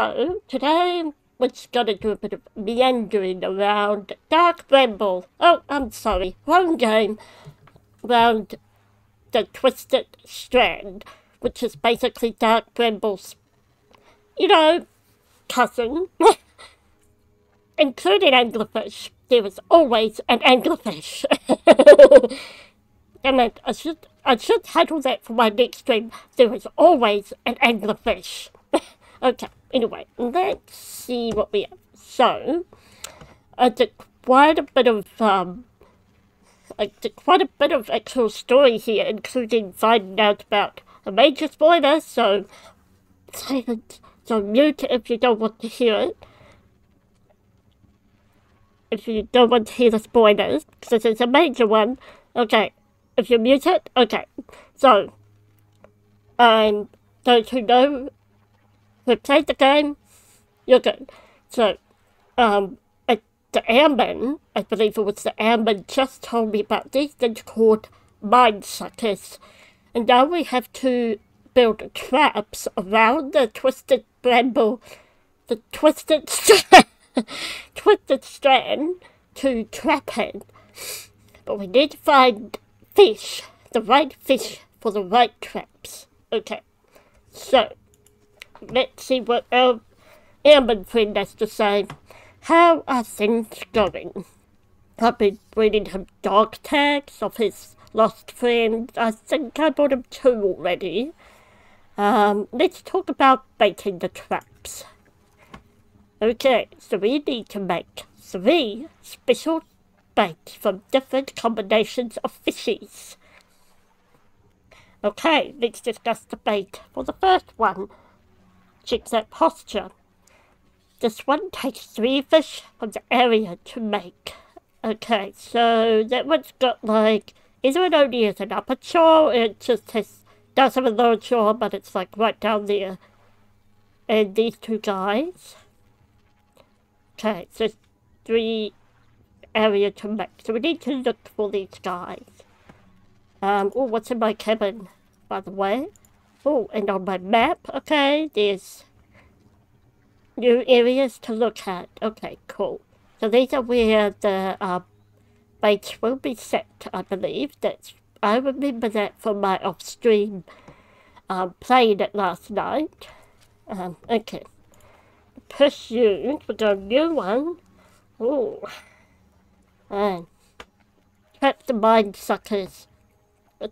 So, today we're just gonna do a bit of meandering around Dark Bramble. Oh, I'm sorry, wrong game. Around the Twisted Strand, which is basically Dark Bramble's, you know, cousin. Including anglerfish. There is always an anglerfish. Damn it, I should, I should title that for my next stream. There is always an anglerfish. Okay, anyway, let's see what we have. So, I did quite a bit of, um, I did quite a bit of actual story here, including finding out about a major spoiler, so silent, so mute if you don't want to hear it. If you don't want to hear the spoilers, because it's a major one, okay, if you mute it, okay. So, um, those who know who played the game, you're good. So, um, the airman, I believe it was the airman, just told me about these things called mind suckers. And now we have to build traps around the twisted bramble, the twisted strand, twisted strand to trap him. But we need to find fish, the right fish for the right traps. Okay, so let's see what our airman friend has to say. How are things going? I've been reading him dog tags of his lost friend. I think I bought him two already. Um, let's talk about baiting the traps. Okay, so we need to make three special baits from different combinations of fishes. Okay, let's discuss the bait for the first one. That posture. This one takes three fish from the area to make. Okay, so that one's got like, either it only has an upper jaw, it just has, does have a lower jaw, but it's like right down there. And these two guys. Okay, so three area to make. So we need to look for these guys. Um, oh, what's in my cabin, by the way? Oh, and on my map, okay, there's new areas to look at. Okay, cool. So these are where the uh, baits will be set, I believe. That's I remember that from my off-stream um, playing it last night. Um, okay. Pursuit, we got a new one. Oh. And trap the mind suckers.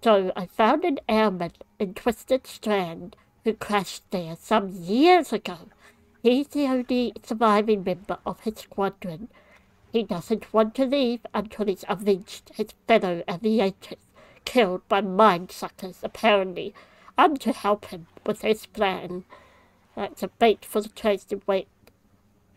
So I found an airman in Twisted Strand who crashed there some years ago. He's the only surviving member of his squadron. He doesn't want to leave until he's avenged his fellow aviators killed by mind suckers, apparently. I'm to help him with his plan. That's a bait for the traps to wait.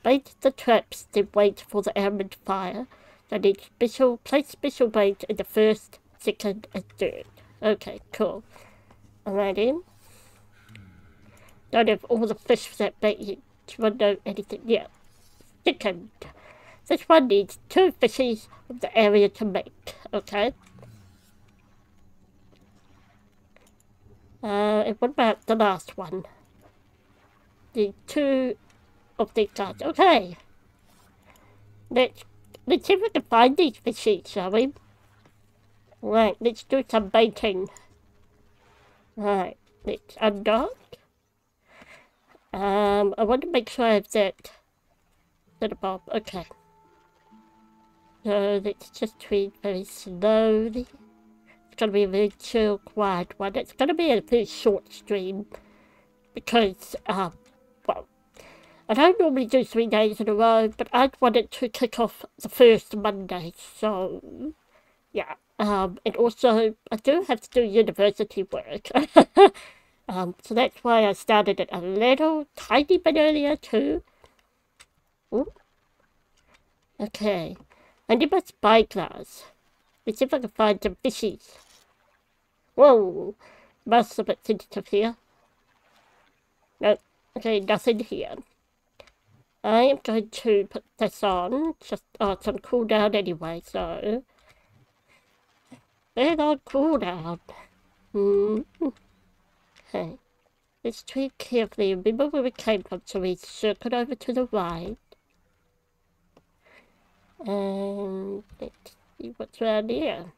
Bait the traps to wait for the airman fire. I need special, place special bait in the first, second, and third. Okay, cool. Alrighty. Don't have all the fish for that bait yet. Do you know anything? Yeah. Second. This one needs two fishes of the area to make. Okay. Uh, and what about the last one? The two of these guys. Okay. Let's Let's see if we can find these fishes, shall we? Right, let's do some baiting. Right, let's undock. Um, I want to make sure I have that little bob. Okay. So let's just treat very slowly. It's going to be a very chill, quiet one. It's going to be a very short stream because, um, well, I don't normally do three days in a row, but I wanted to kick off the first Monday, so yeah. Um, and also, I do have to do university work. um, so that's why I started it a little tiny bit earlier too. Ooh. Okay. I need my spyglass. Let's see if I can find some fishies. Whoa! Most of it's sensitive here. No, okay, nothing here. I am going to put this on, just, oh, it's on cooldown anyway, so... It's on cooldown. Mm -hmm. Okay. Let's tread carefully. Remember where we came from, so we circled over to the right. And let's see what's around here.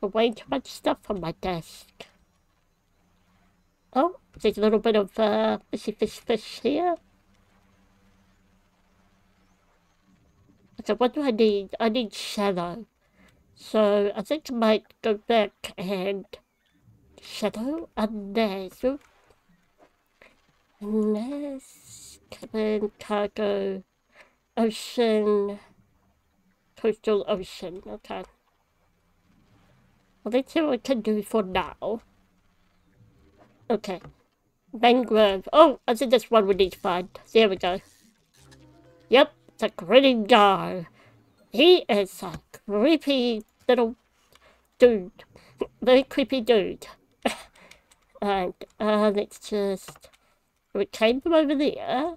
Way too much stuff on my desk. Oh, there's a little bit of uh, fishy fish fish here. So what do I need? I need shadow. So I think I might go back and shadow unless unless cabin cargo ocean. Coastal ocean okay. Well let's see what we can do for now? Okay. Mangrove. Oh I think that's one we need to find. There we go. Yep the grinning guy. He is a creepy little dude. Very creepy dude and uh, let's just we came from over there.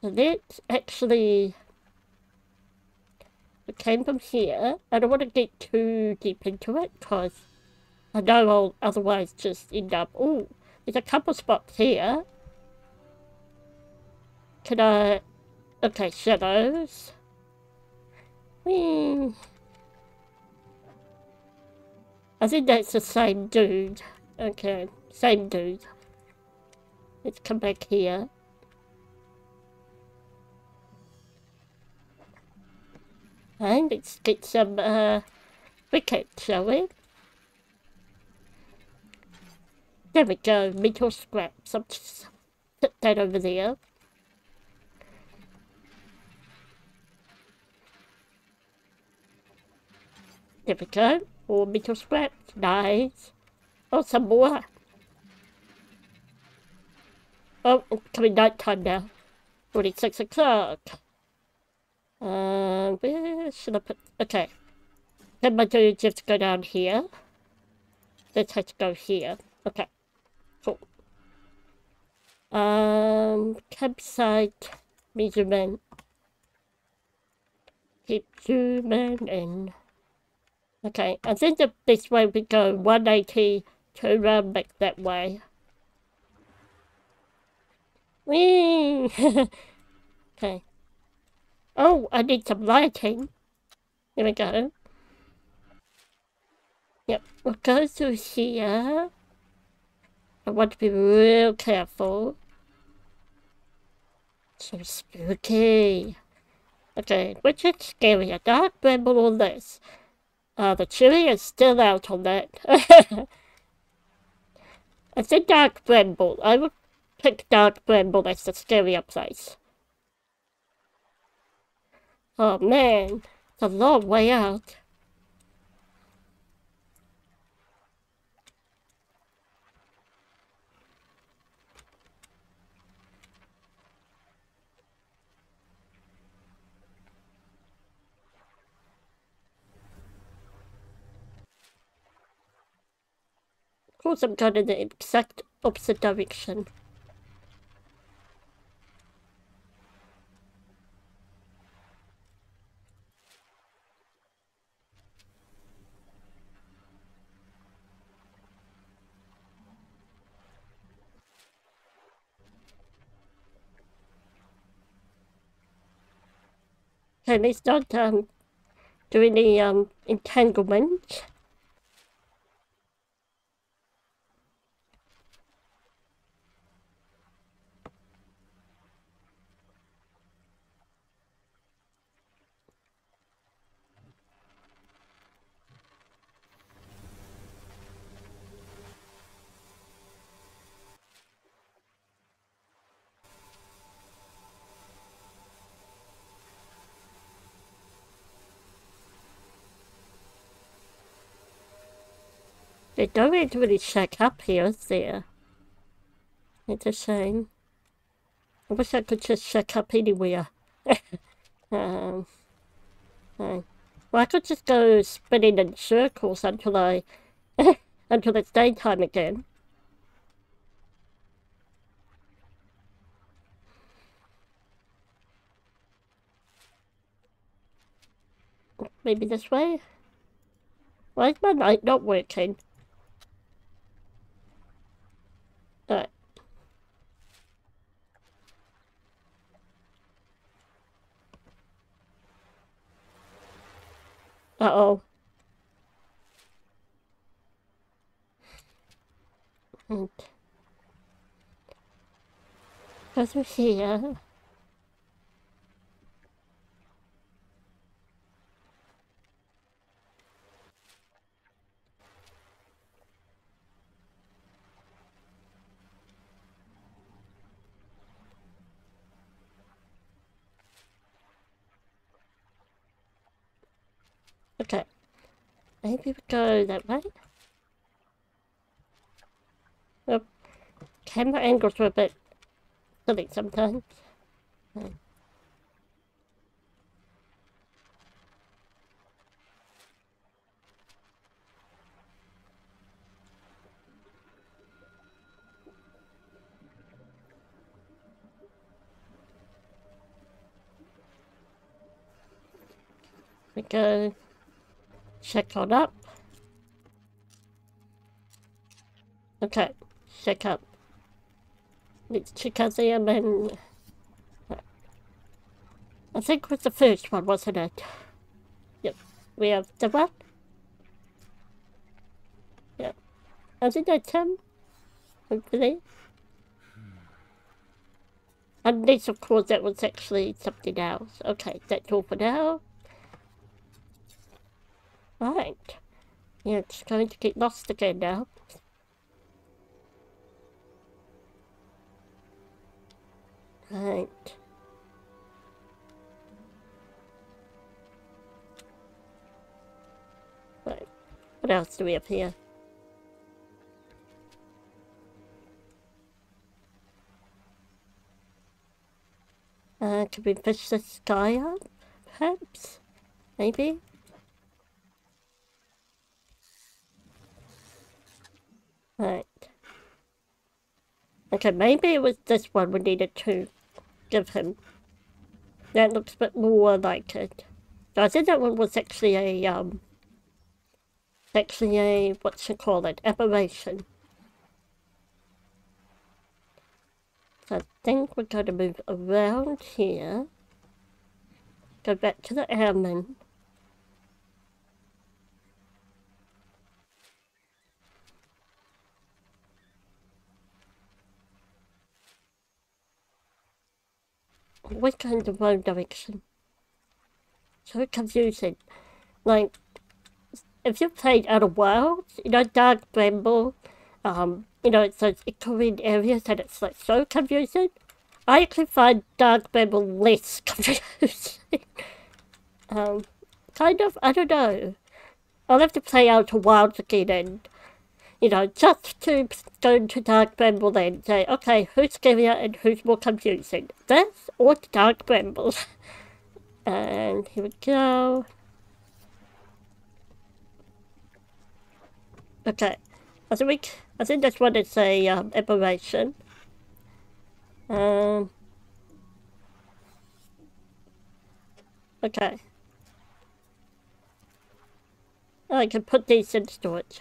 Let's actually came from here. I don't want to get too deep into it because I know I'll otherwise just end up oh there's a couple spots here. Can I okay shadows. Hmm. I think that's the same dude. Okay, same dude. Let's come back here. And let's get some uh, wicket, shall we? There we go, metal scraps. I'll just put that over there. There we go. More metal scraps. Nice. Oh, some more. Oh, it's coming night time now. 46 o'clock. Um, where should I put... Okay. Then my dude just go down here. Let's have to go here. Okay. Cool. Um, campsite measurement. Keep zooming in. Okay, I think the best way we go 180, turn around back that way. Whee! okay. Oh, I need some lighting. Here we go. Yep, we'll go through here. I want to be real careful. So spooky. Okay, which is scarier, dark bramble or this? Uh, the chili is still out on that. I think Dark Bramble. I would pick Dark Bramble as the scarier place. Oh man, it's a long way out. Course I'm going in the exact opposite direction. Okay, let's not um, do any um, entanglement. They don't really check up here, is there? It's a shame. I wish I could just check up anywhere. um, well, I could just go spinning in circles until I... until it's daytime again. Maybe this way? Why is my light not working? Alright. Uh-oh. Let's. Okay. Maybe we go that way. Oh, camera angles are a bit silly sometimes. We go check on up. Okay, check up. Let's check out the and I think it was the first one, wasn't it? Yep, we have the one. Yep. I think that's him. Hopefully. Unless, of course, that was actually something else. Okay, that's all for now. Right. Yeah, it's going to get lost again now. Right. Right. What else do we have here? Uh, can we fish the sky up? Perhaps? Maybe? Right. Okay, maybe it was this one we needed to give him. That looks a bit more like it. So I think that one was actually a, um, actually a, what's it called it, aberration. So I think we're going to move around here. Go back to the airman. We're going the wrong direction. So confusing. Like, if you played Outer Worlds, you know, Dark Bramble, um, you know, it's those Korean areas and it's like so confusing. I actually find Dark Bramble less confusing. um, kind of, I don't know. I'll have to play Outer Wilds again and you know, just to go into Dark Bramble and say, okay, who's scarier and who's more confusing? This or Dark Bramble? and here we go. Okay, I think we, I think this one is a um, aberration. Um. Okay. I can put these in storage.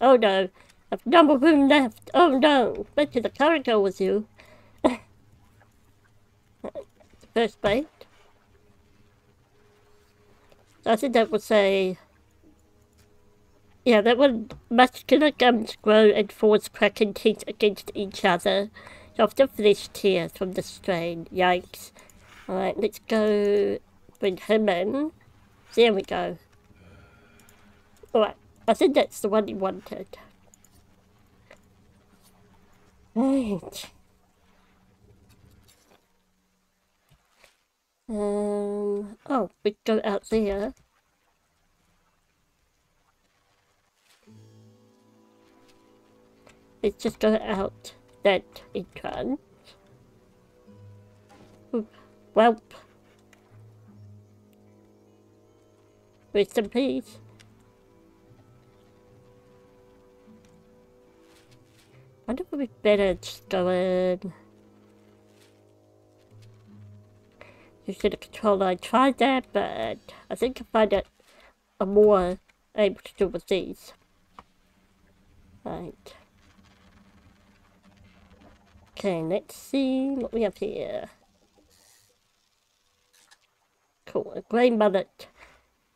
Oh no, I've number room left. Oh no, bet you the go with you. First bite. I think that would say... Yeah, that one, muscular gums grow and force cracking teeth against each other. The flesh tears from the strain. Yikes. Alright, let's go bring him in. There we go. Alright. I think that's the one he wanted. Right. Um, oh, we go out there. Let's just go out that entrance. Welp. Rest in peace. Wonder if we better just go in. Using the controller, I tried that, but I think I find it I'm more able to do with these. Right. Okay, let's see what we have here. Cool, a grey mullet.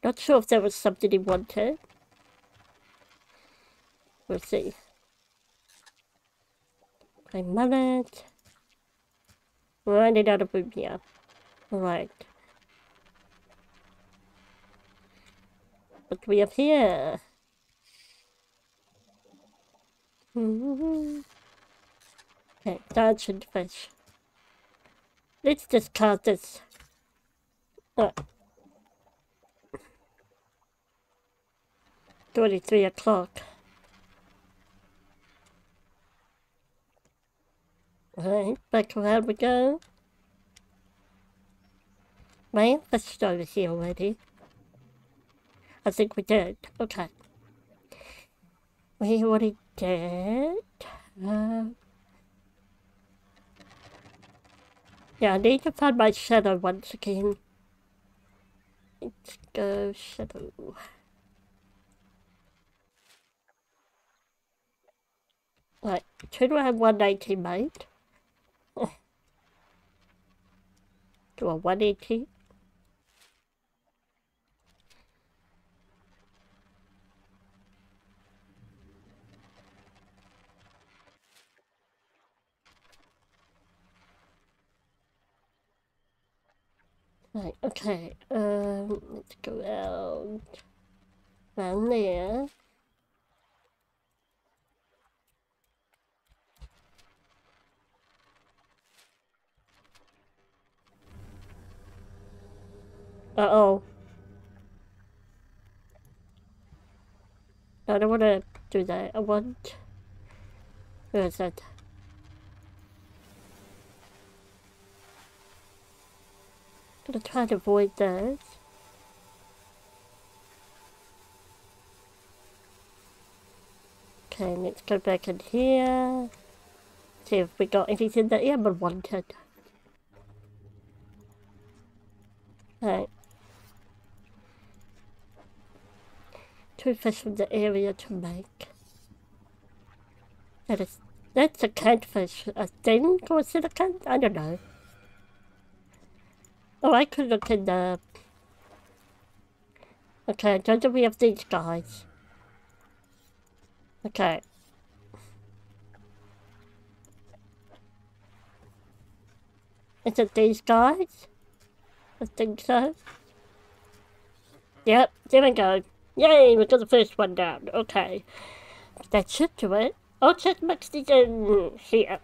Not sure if there was something he wanted. We'll see. My mullet. We're running out of room here. Alright. What do we have here? Mm-hmm. Okay, dodge and fish. Let's just discard this. Oh. 23 o'clock. Alright, back around we go. My fish over here already. I think we did. Okay. We already did. Uh, yeah, I need to find my shadow once again. Let's go shadow. Right, turn around 190 mate. To a 180. Right, okay, um, let's go out, around there. Uh-oh. I don't want to do that. I want... Where is that? gonna try to avoid those. Okay, let's go back in here. See if we got anything that Emma wanted. Right. The area to make. That is, that's a catfish. Think, or is a cat? I don't know. Oh, I could look in the... Okay, don't we have these guys? Okay. Is it these guys? I think so. Yep, there we go. Yay, we got the first one down. Okay. That should do it. I'll check Maxie's in here.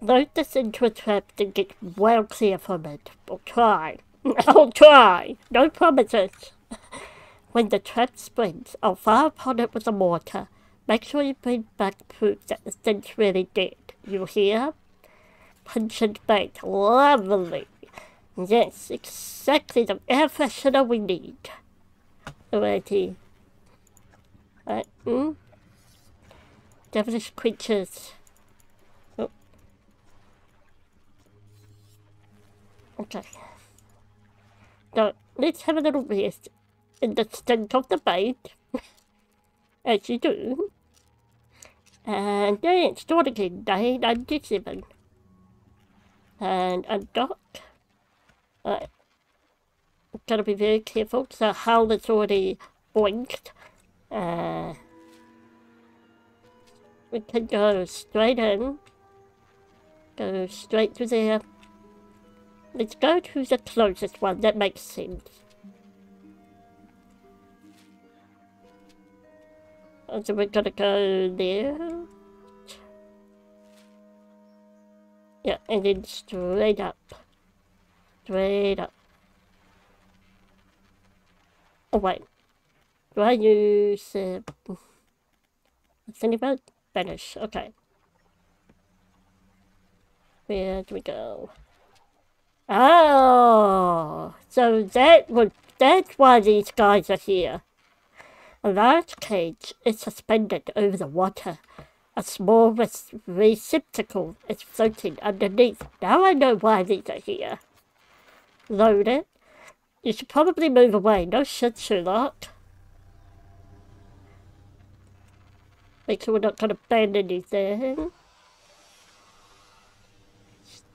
Load this into a trap and get well clear from it. I'll try. I'll try. No promises. when the trap springs, I'll fire upon it with a mortar. Make sure you bring back proof that the thing's really dead. You hear? Punch and bait. Lovely. Yes, exactly the air freshener we need. Alrighty. Uh, hmm? Devilish creatures. Okay. Now, let's have a little rest in the stink of the bait, as you do. And then start again, day 97. And undock. Right. Gotta be very careful our hull is already blinked. Uh, we can go straight in. Go straight to there. Let's go to the closest one, that makes sense. So we're gonna go there. Yeah, and then straight up. Straight up. Oh wait. Do I use uh, about Banish, okay. Where do we go? Oh, so that would that's why these guys are here. A large cage is suspended over the water. A small receptacle is floating underneath. Now I know why these are here. Load it. You should probably move away. No shit, Sherlock. Make sure we're not to bend anything.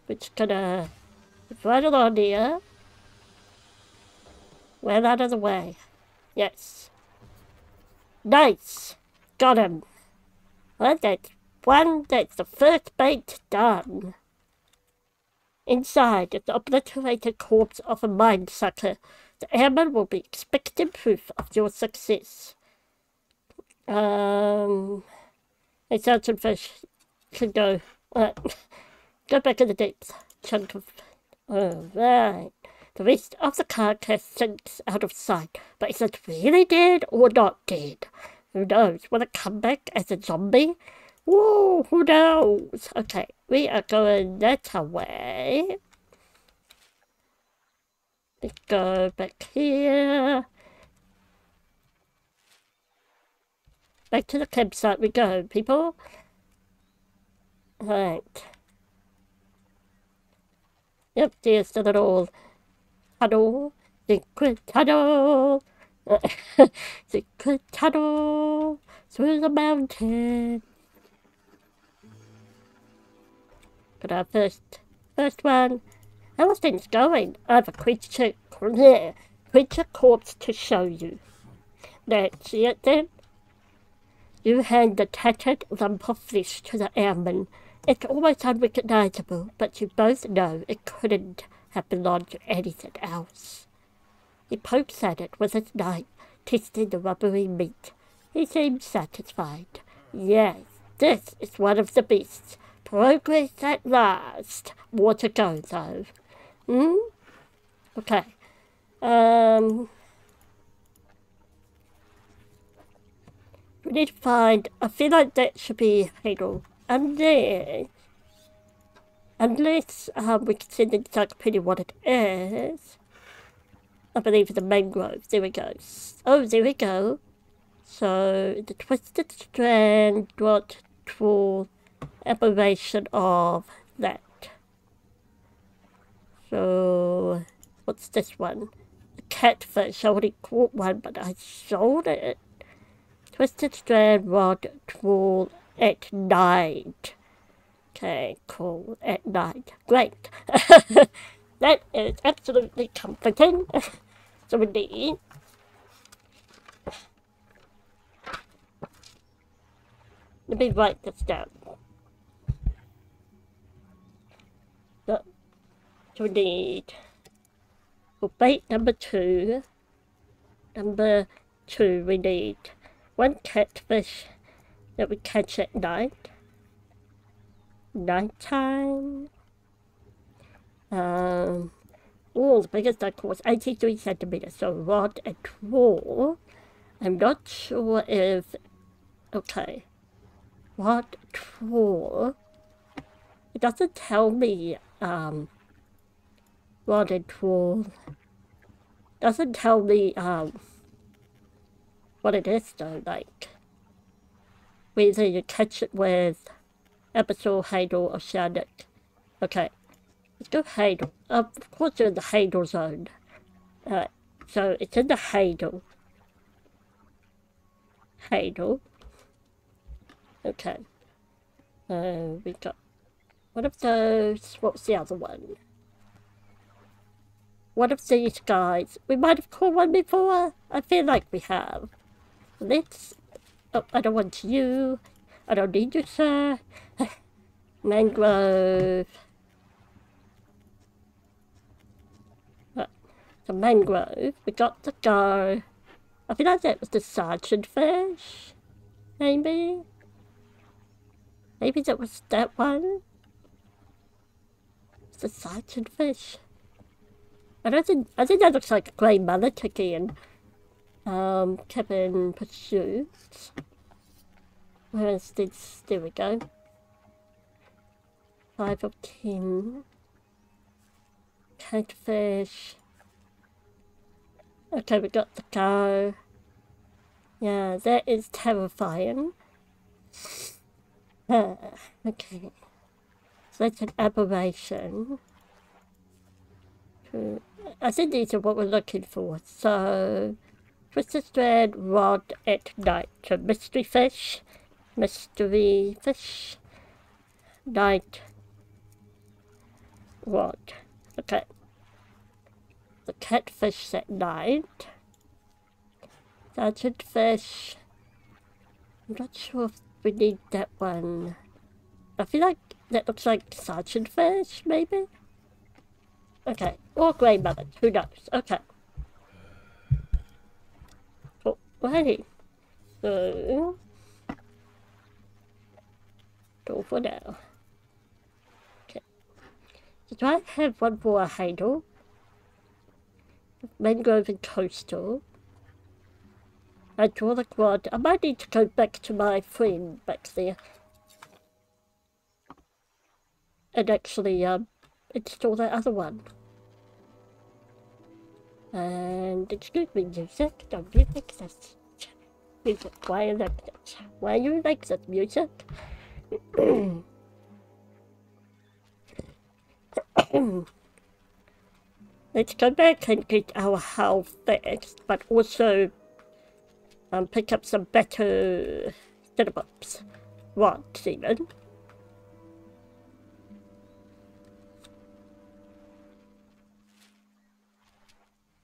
We're just gonna Right along here. Well out of the way. Yes. Nice. Got him. Well, that's one, that's the first bait done. Inside the obliterated corpse of a mind sucker. The airman will be expecting proof of your success. Um, a certain fish should go. Right. go back in the deep chunk of. Alright. The rest of the carcass sinks out of sight, but is it really dead or not dead? Who knows? Will it come back as a zombie? Whoa, who knows? Okay, we are going that way. Let's go back here. Back to the campsite we go, people. Right. Yep, there's the little tunnel. Secret tunnel. Secret tunnel through the mountain. But our first, first one. How's things going? I have a creature, creature corpse to show you. Let's see it then. You hand the tattered lump of flesh to the airman. It's almost unrecognizable, but you both know it couldn't have belonged to anything else. He pokes at it with his knife, tasting the rubbery meat. He seems satisfied. Yes, this is one of the beasts. Progress at last. To go, though. Hmm? Okay. Um... We need to find... I feel like that should be Hegel. Unless... Unless um, we can see the encyclopedia what it is. I believe the mangrove. There we go. Oh, there we go. So, the twisted strand got to aberration of that. So, what's this one? The catfish. I already caught one, but I sold it. Twisted strand rod tool at night. Okay, cool. At night. Great. that is absolutely comforting. so indeed. Let me write this down. So, we need for bait number two, number two we need one catfish that we catch at night, nighttime. Um, oh, the biggest duck was 83 centimeters, so rod and trawl. I'm not sure if, okay, what tool? It doesn't tell me um, it tool. Doesn't tell me um, what it is though, like whether you catch it with episode Hydro or Shannon. Okay, let's go Hydro. Of course you're in the Hydro zone. Uh, so it's in the Hydro. Hydro. Okay. Uh, we got one of those. What's the other one? One of these guys. We might have caught one before. I feel like we have. Let's... Oh, I don't want you. I don't need you, sir. mangrove. Uh, the mangrove. We got the go. I feel like that was the sergeant fish. Maybe. Maybe that was that one? It's a sergeant fish. I think, I think that looks like grey mullet again. Um, Kevin Pursuit. Where is this? There we go. Five of ten. Catfish. Okay, we got the go. Yeah, that is terrifying. Uh, okay. So that's an aberration. I think these are what we're looking for. So, twisted strand rod at night. So, mystery fish, mystery fish, night rod. Okay. The catfish at night. Sergeant Fish. I'm not sure if we need that one. I feel like that looks like Sergeant Fish, maybe? Okay, or Grey Mullet, who knows? Okay. Alrighty. So, go for now. Okay. So do I have one more handle? Mangrove and coastal. I draw the quad. I might need to go back to my friend back there. And actually um, install that other one. And excuse me, music, don't you like this music? Why you like that? Why you like that music? Let's go back and get our health fixed, but also um, pick up some better setups. What, even.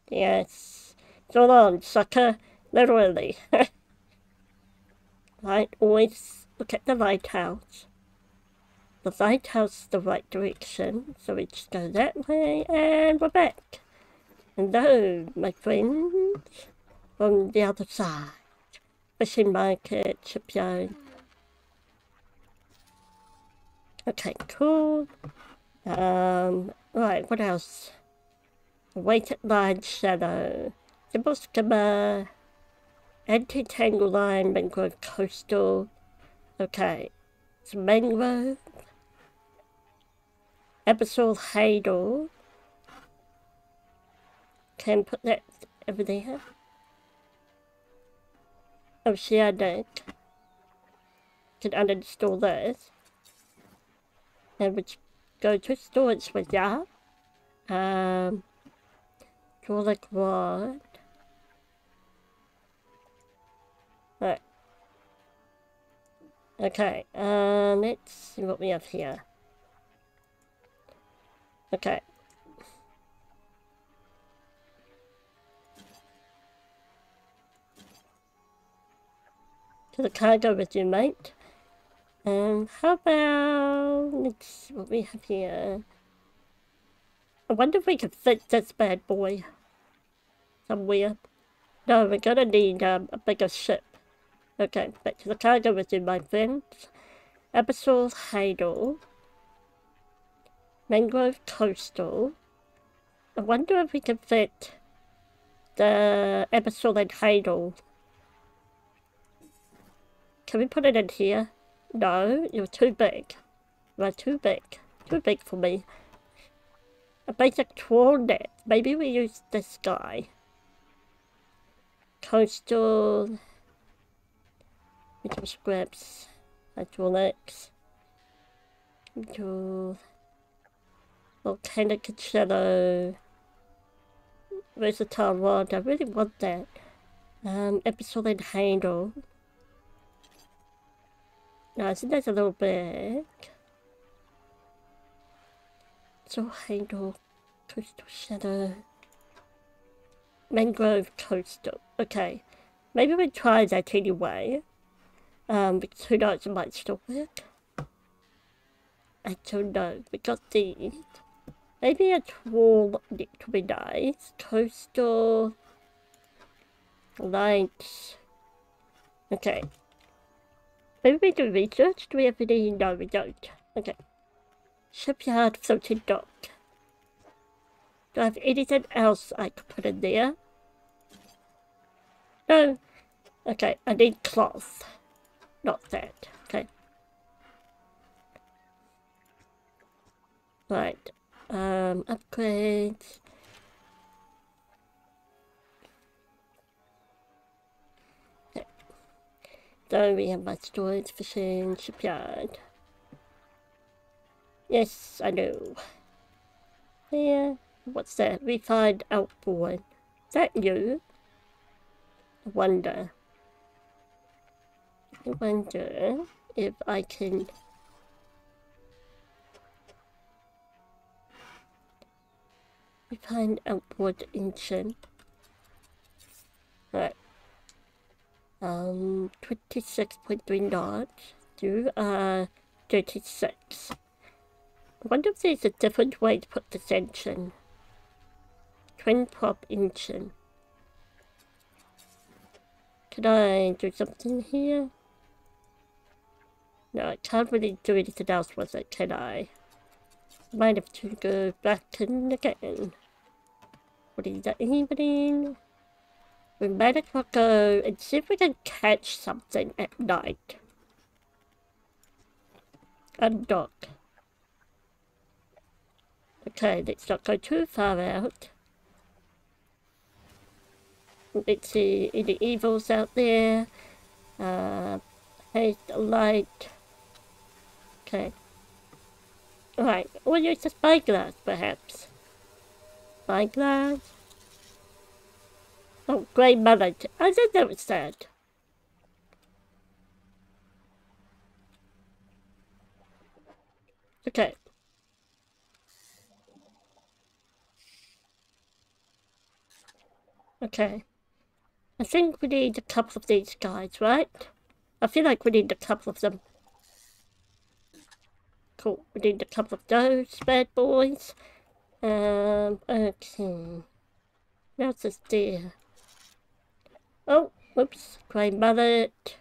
Yes. So on, sucker. Literally. right, always look at the lighthouse. The lighthouse is the right direction, so we just go that way, and we're back. Hello, my friends. From the other side. Fishing market, shipyard. Okay, cool. Um, right, what else? Weighted line shadow. Simple skimmer. Anti-tangle line, mangrove coastal. Okay. It's mangrove. Abyssal Hadal. Can put that over there. Oh, see, I don't. Can uninstall this. And we go to storage with that. Um, draw the quad. Right. Okay, um, let's see what we have here. Okay. To the cargo with you, mate. And how about, let's see what we have here. I wonder if we can fit this bad boy somewhere. No, we're gonna need um, a bigger ship. Okay, back to the cargo with you, my friends. Abyssal Hadal. Mangrove Coastal. I wonder if we can fit the Abyssal and Hadal. Can we put it in here? No, you're too big. You're too big. Too big for me. A basic trawl net. Maybe we use this guy. Coastal. Metal scraps. Hydraulics. Metal. Volcanic shadow. Versatile rod. I really want that. Um, Abyssal and Hadal. No, I think that's a little big. So Hadal coastal shadow. Mangrove coastal. Okay. Maybe we try that anyway. Um, because who knows, it might still work. I don't know. We got these. Maybe a tall knit would be nice. Coastal. Light. Okay. Maybe we do research. Do we have any? No, we don't. Okay. Shipyard floating dock. Do I have anything else I could put in there? No. Okay, I need cloth. Not that. Okay. Right. Um, upgrades. Okay. So we have my storage fishing shipyard. Yes, I know. Yeah, what's that? We Refined outboard. Is that you? I wonder. I wonder if I can... We Refined outboard engine. Right. um, 26.3 knots to uh, 36. I wonder if there's a different way to put this engine. Twin prop engine. Can I do something here? No, I can't really do anything else with it, can I? Might have to go back in again. What is that evening? We might as well go and see if we can catch something at night. Undock. Okay, let's not go too far out. Let's any evils out there. Uh, hey, light. Okay. Alright, we'll use the spyglass, perhaps. Spyglass? Oh, grey mullet. I notice that. Okay. Okay. I think we need a couple of these guys, right? I feel like we need a couple of them. Cool. We need a couple of those bad boys. Um, okay. It's this deer. Oh, whoops. Grey mullet.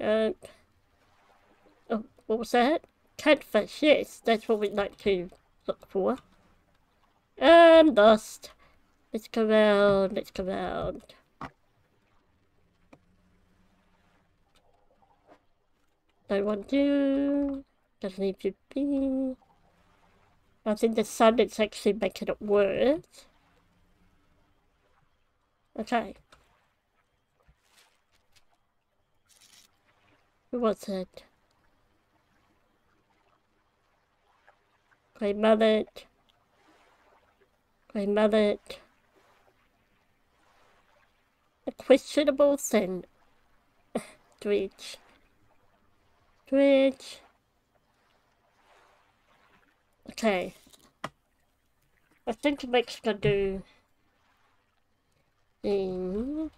Um, oh, what was that? Catfish, yes. That's what we'd like to look for. I'm lost. Let's go around, let's go around. Don't want to. Doesn't need to be. I think the sun is actually making it worse. Okay. Who was it? Grey mullet. Grey mullet questionable sin. Twitch. Twitch. Okay. I think Mike's gonna do thing.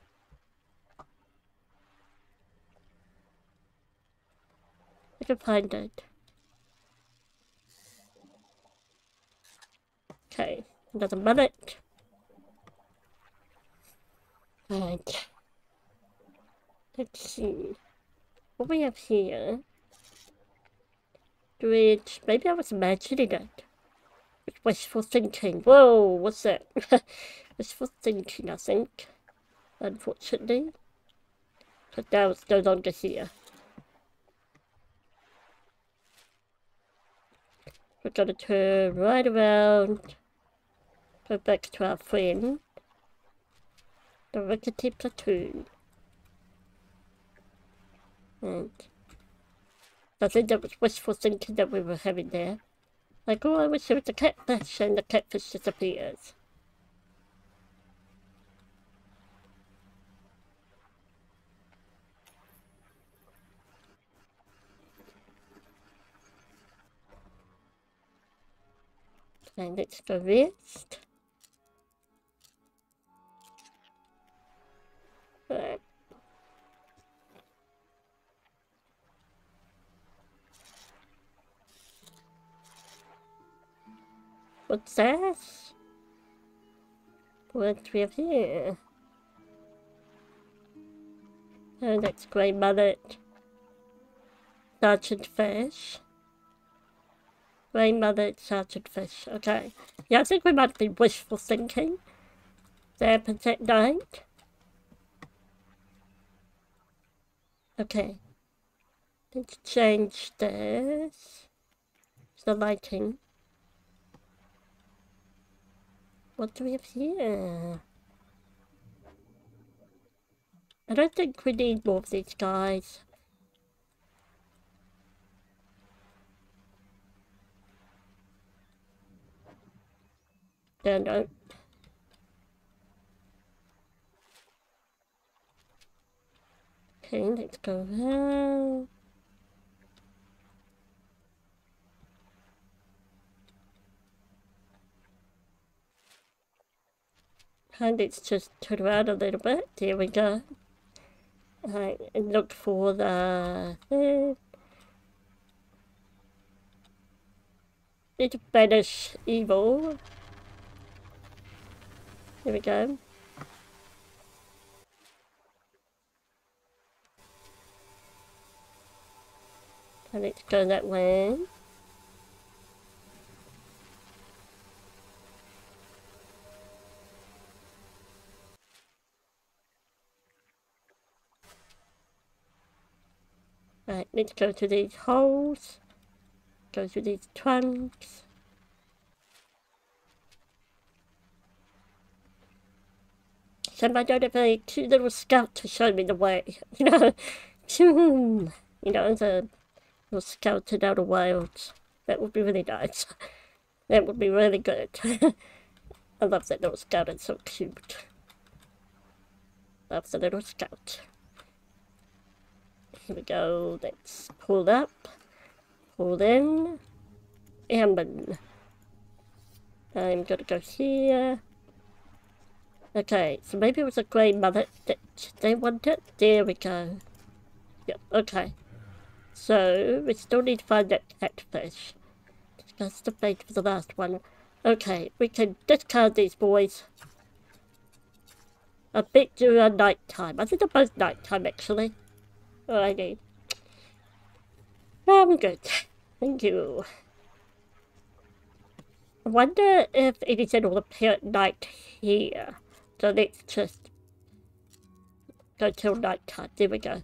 I can find it. Okay, another mullet. Right. Let's see. What we have here? Which maybe I was imagining it. It's wishful thinking. Whoa, what's that? wishful thinking, I think. Unfortunately. But now it's no longer here. We're gonna turn right around. Go back to our friend the rickety platoon. And I think that was wishful thinking that we were having there. Like, oh, I wish there was a catfish, and the catfish disappears. And let's go rest. What's that? What do we have here? Oh, that's grey mullet. Sergeant fish. Grey mullet, sergeant fish. Okay. Yeah, I think we might be wishful thinking. There, at night. Okay. Let's change this. It's The lighting. What do we have here? I don't think we need more of these guys. Yeah, no. Okay, let's go there. And let's just turn around a little bit. There we go. Right, and look for the... Uh, it banish evil. Here we go. To go that way. Right, to go to these holes. Go through these trunks. Somebody don't have a cute little scout to show me the way. You know, you know, the little scout in outer wilds. That would be really nice. That would be really good. I love that little scout, it's so cute. Love the little scout. Here we go. Let's pull up, pull in, and I'm gonna go here. Okay, so maybe it was a grey mullet that they wanted. There we go. Yep, okay. So, we still need to find that catfish. Discuss the fate for the last one. Okay, we can discard these boys. A bit during night time. I think they're both night time actually. Oh, Alrighty. I'm good. Thank you. I wonder if is will appear at night here. So let's just go till night time. There we go.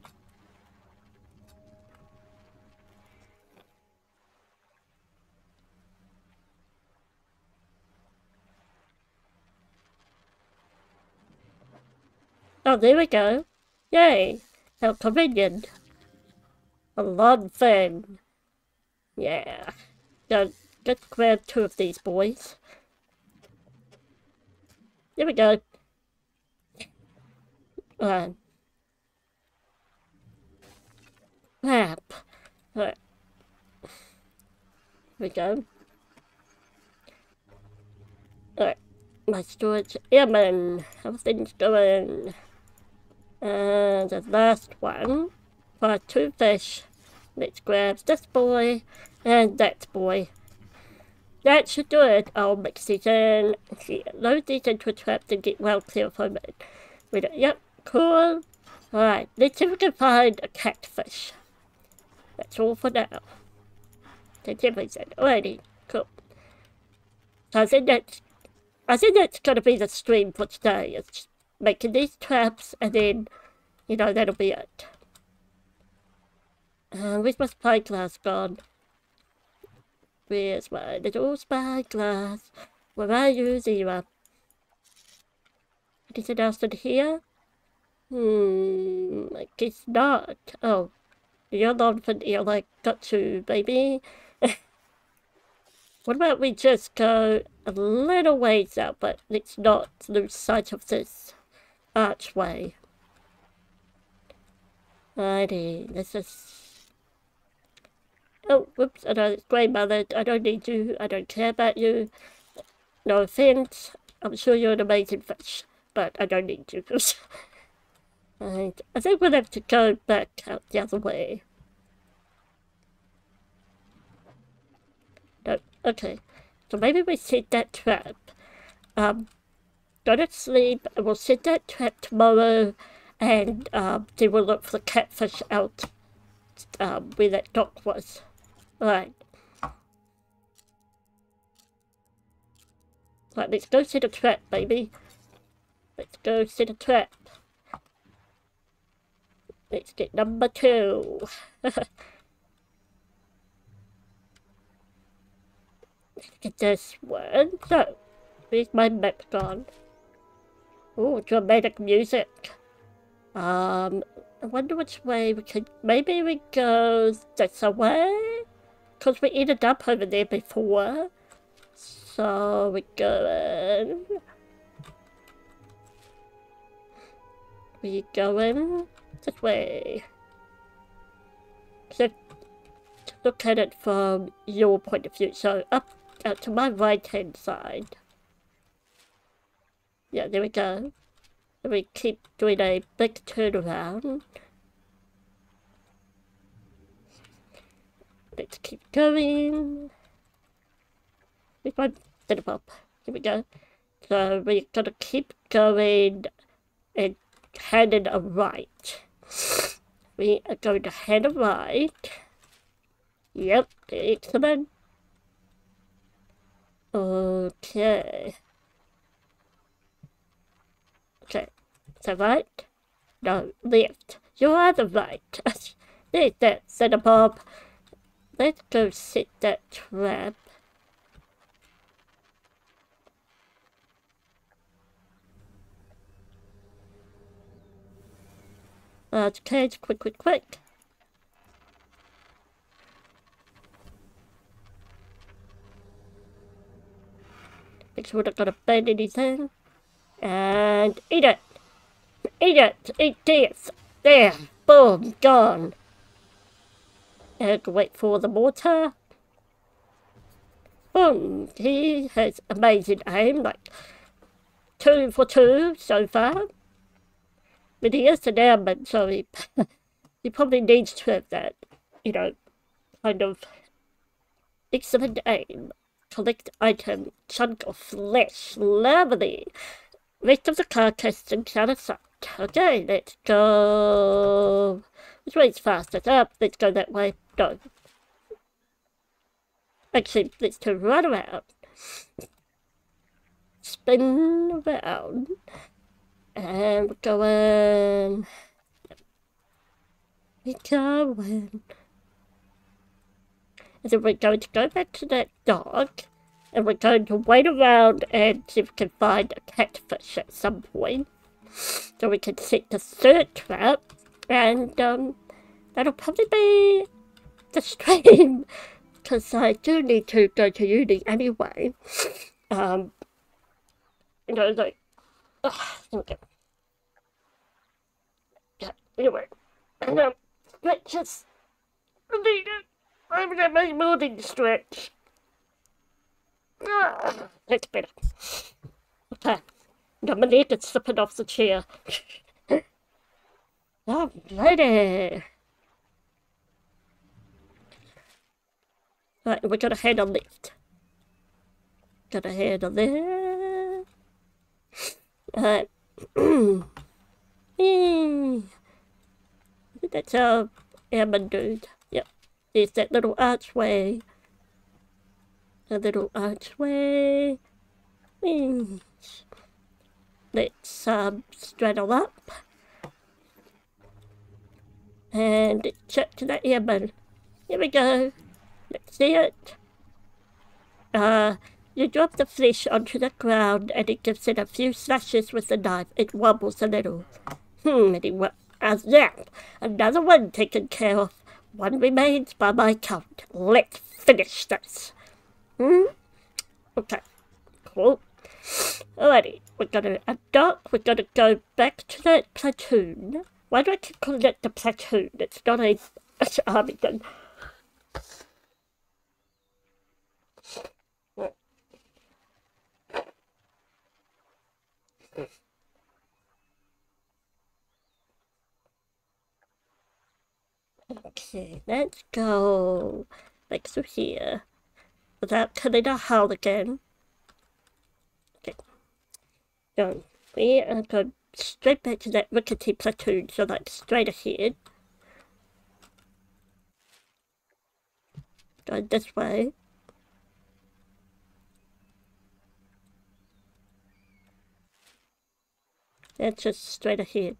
Oh, there we go. Yay. How convenient. A lot fun. Yeah. Go, let's grab two of these boys. There we go. One. Crap. Right. Here we go. Alright. My storage. Airman. things going. And the last one for two fish. Let's grab this boy and that boy. That should do it. I'll mix these in. See, load these into a trap to get well clear from it. With it. Yep, cool. Alright, let's see if we can find a catfish. That's all for now. That's everything. Alrighty, cool. So I think that's I think that's gonna be the stream for today. It's making these traps and then, you know, that'll be it. Uh, where's my spyglass gone? Where's my little spyglass? Where are you, Zero? Anything else in here? Hmm, I guess not. Oh, you're not from here, like, got to, baby. what about we just go a little ways out, but let's not lose sight of this archway. Righty, this is... Oh, whoops, I know it's grandmother, I don't need you, I don't care about you. No offense, I'm sure you're an amazing fish, but I don't need you. right, I think we'll have to go back out the other way. No, okay, so maybe we set that trap. Um, go to sleep and we'll set that trap tomorrow and um, then we'll look for the catfish out um, where that dock was. Right. Right, let's go set a trap, baby. Let's go set a trap. Let's get number two. let's get this one. So, where's my map gone? Oh, dramatic music. Um, I wonder which way we could... Maybe we go this way? Because we ended up over there before. So we're going... We going this way. So look at it from your point of view. So up, up to my right hand side. Yeah, there we go. And we keep doing a big turnaround. Let's keep going. We set it up. Here we go. So we're gonna keep going and heading right. We are going to head a right. Yep, excellent. Okay, so right? No, left. You are the right. There's that center bob. Let's go set that trap. Uh, okay, quick, quick, quick. Make sure we're not gonna bend anything. And eat it! Eat it! Eat! There! Boom! Gone! And wait for the mortar. Boom! He has amazing aim, like two for two so far. But he is an airman, so he, he probably needs to have that, you know, kind of excellent aim. Collect item, chunk of flesh, lovely. Rest of the carcass and of sight. Okay, let's go. Which way is fastest? Up, let's go that way. Go. Actually, let's turn right around. Spin around. And we're going. We're going. And then we're going to go back to that dog. And we're going to wait around and see if we can find a catfish at some point. So we can set the third trap. And um, that'll probably be the stream. Because I do need to go to uni anyway. Um, you know, like, ugh, okay. Yeah, anyway. And, um, stretches. I need it. I'm gonna make moving stretch. Ah, that's better. Okay. Now my is slipping off the chair. Alrighty. Right, we're gonna head on left. Gonna head on there. Alright. That's our airman dude. Yep. There's that little archway. A little archway. Let's um, straddle up. And check to that airman. Here we go. Let's see it. Uh, you drop the flesh onto the ground and it gives it a few slashes with the knife. It wobbles a little. Hmm, and anyway, as that, another one taken care of. One remains by my count. Let's finish this. Hmm? Okay. Cool. Alrighty, we're gonna adopt, we're gonna go back to that platoon. Why do I keep calling it the platoon? It's not a, it's an army gun. Okay, let's go back through here without killing a howl again. We are going straight back to that rickety platoon, so like straight ahead. Going this way. That's just straight ahead.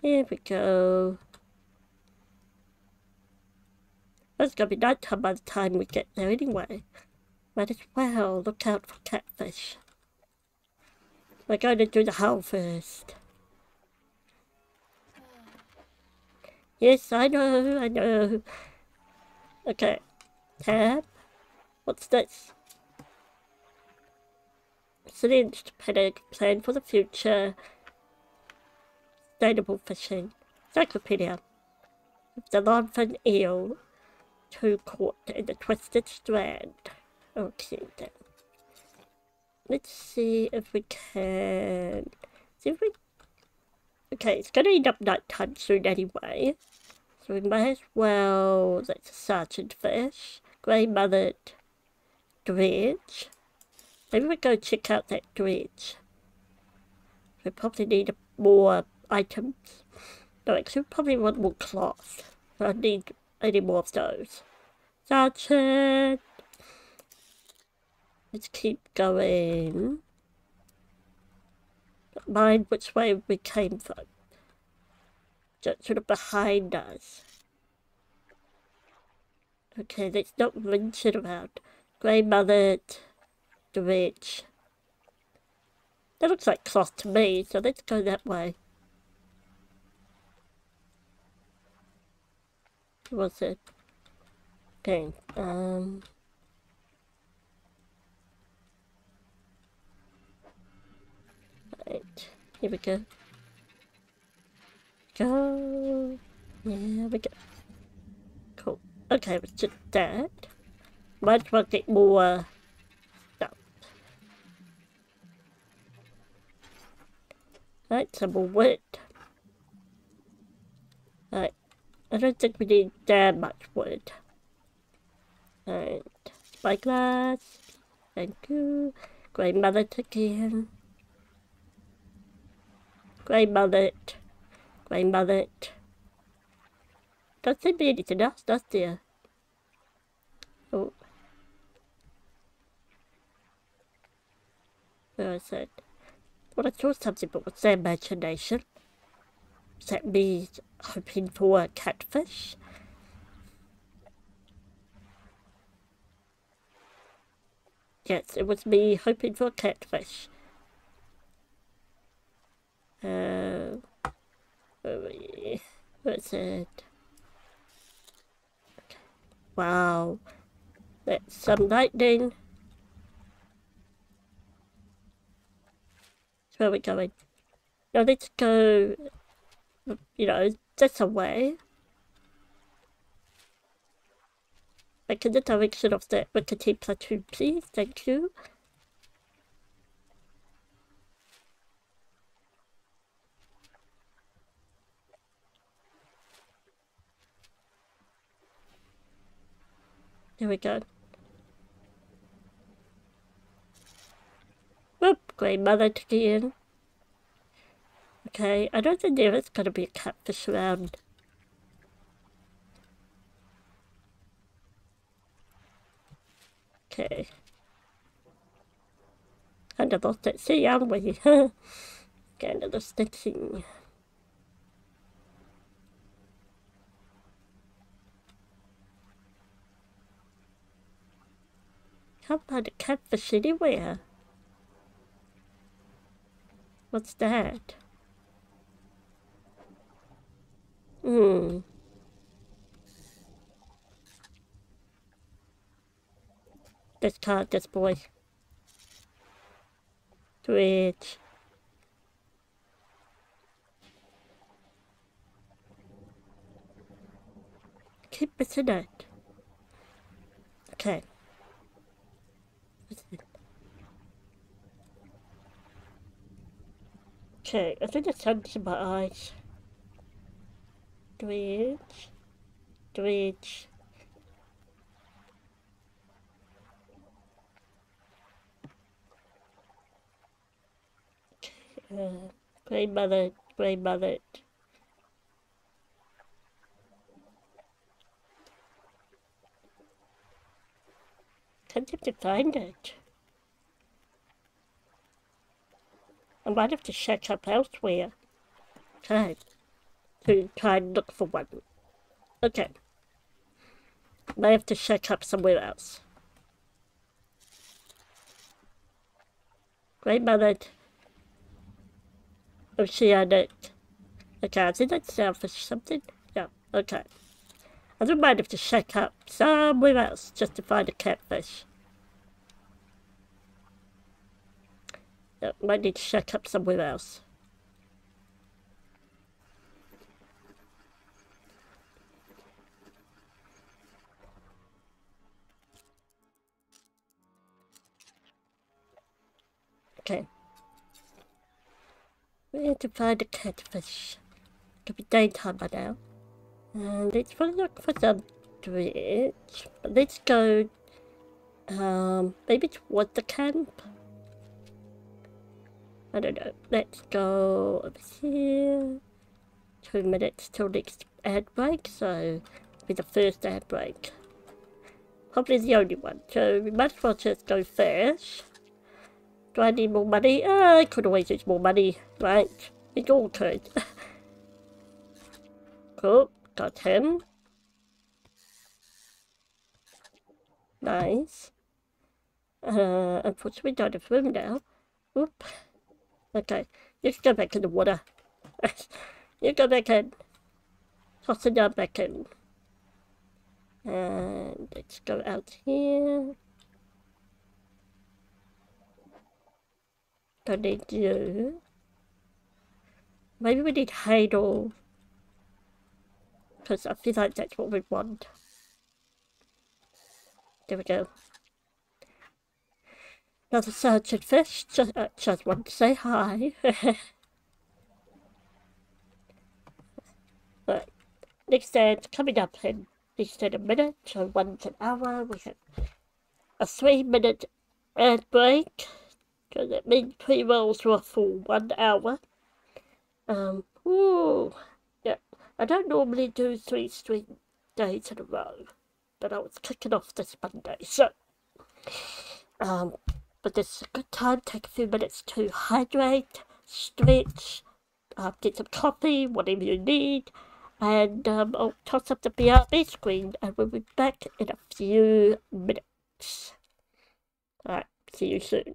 Here we go. It's gonna be night time by the time we get there anyway. Might as well look out for catfish. We're going to do the hull first. Yes, I know, I know. Okay. Tab. What's this? Resilient panic plan for the future sustainable fishing. Encyclopedia. The longfin eel. Two caught in the twisted strand. Okay then. let's see if we can. See if we. Okay, it's gonna end up nighttime soon anyway. So we might as well. That's a sergeant fish. Grey mullet. Dredge. Maybe we go check out that dredge. We probably need more items. No, actually, we probably want more cloth. I need any more of those. Sergeant! Let's keep going. Don't Mind which way we came from. Just sort of behind us. Okay, let's not rinse it around. Grey the ridge. That looks like cloth to me, so let's go that way. What's it? Okay, um... Right, here we go. Go! Yeah, we go. Cool. Okay, let's just that. Might as well get more uh, stuff. Right, some more wood. Right, I don't think we need that much wood. And spyglass. Thank you. Grey mullet again. Grey mullet. Doesn't be anything else, does there? Oh. Where is it? Well, I saw something, but what's their imagination? Is that me hoping for a catfish? Yes, it was me hoping for a catfish. Uh, what's it? Wow, that's some lightning. where are we're going. Now let's go, you know, this away. Like in the direction of the Ricketing Platoon, please. Thank you. There we go. Whoop, grey mullet in. Okay, I don't think there is going to be a catfish around. Okay. Kind of lost it. See, aren't we? kind of lost it. Can't find a catfish anywhere. What's that? Hmm. This card, this boy. Twitch. Keep missing it. Okay. Okay, I think it's under my eyes. Twitch. Twitch. Uh, grey mullet, grey mullet. Can't seem to find it. I might have to check up elsewhere. Okay. To try and look for one. Okay. I might have to check up somewhere else. Great mother. Oh, Oceanic. Okay, I think that's selfish something. Yeah, okay. I don't mind if to check up somewhere else just to find a catfish. Might need to check up somewhere else. Okay. We need to find a catfish. It Could be daytime by now. And let's look for some bridge. Let's go um maybe towards the camp. I don't know. Let's go over here. Two minutes till next ad break, so be the first ad break. Probably the only one, so we might as well just go first. Do I need more money? Uh, I could always use more money, right? We all could. cool, got him. Nice. Uh, unfortunately, don't have room now. Oop. Okay, you can go back in the water. you go back in. Toss it down back in. And let's go out here. Don't need you. Maybe we need Hadal. Because I feel like that's what we want. There we go. Another surgeon fish. Just, uh, just want to say hi. Next ad coming up in less than a minute, so once an hour. We have a three minute break. So that means pre rolls were for one hour. Um, ooh, yeah. I don't normally do three straight days in a row but I was kicking off this Monday, so um, but this is a good time. Take a few minutes to hydrate, stretch, uh, get some coffee, whatever you need, and um, I'll toss up the BRB screen, and we'll be back in a few minutes. Alright, see you soon.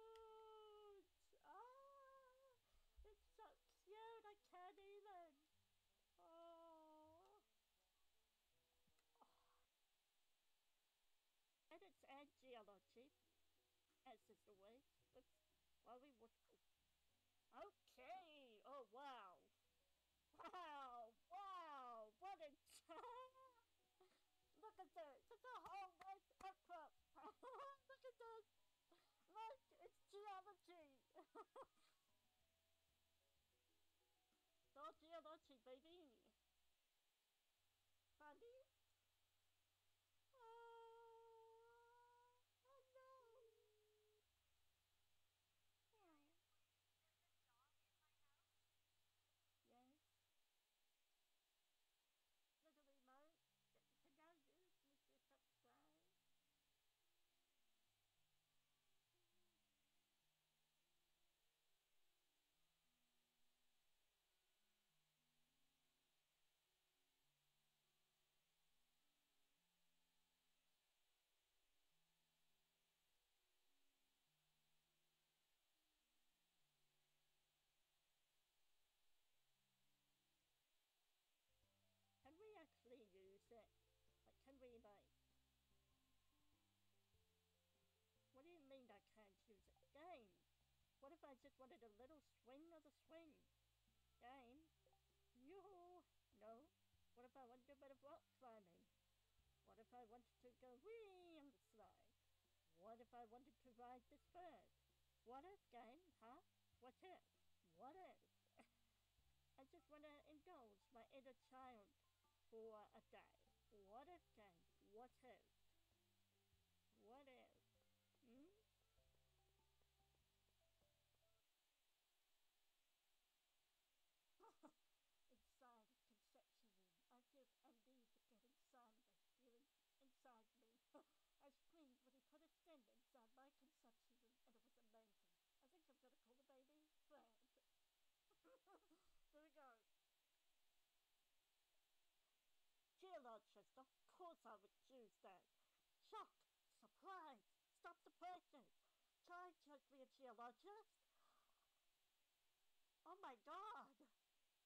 we would... Oh. Okay, oh wow. Wow, wow, what a Look at this, it's a whole race of crop. Look at this. Look, it's geology. so geology, baby. If I just wanted a little swing of the swing? Game? Yoo-hoo! No. What if I wanted a bit of rock climbing? What if I wanted to go wee on the slide? What if I wanted to ride this bird? What if, game? Huh? What if? What if? I just want to indulge my inner child for a day. What if, game? What if? What if? inside my conception room, and it was amazing. I think I'm gonna call the baby Fred. Course I would choose that. Shock, surprise, stop the person. Try to be a geologist. Oh my god,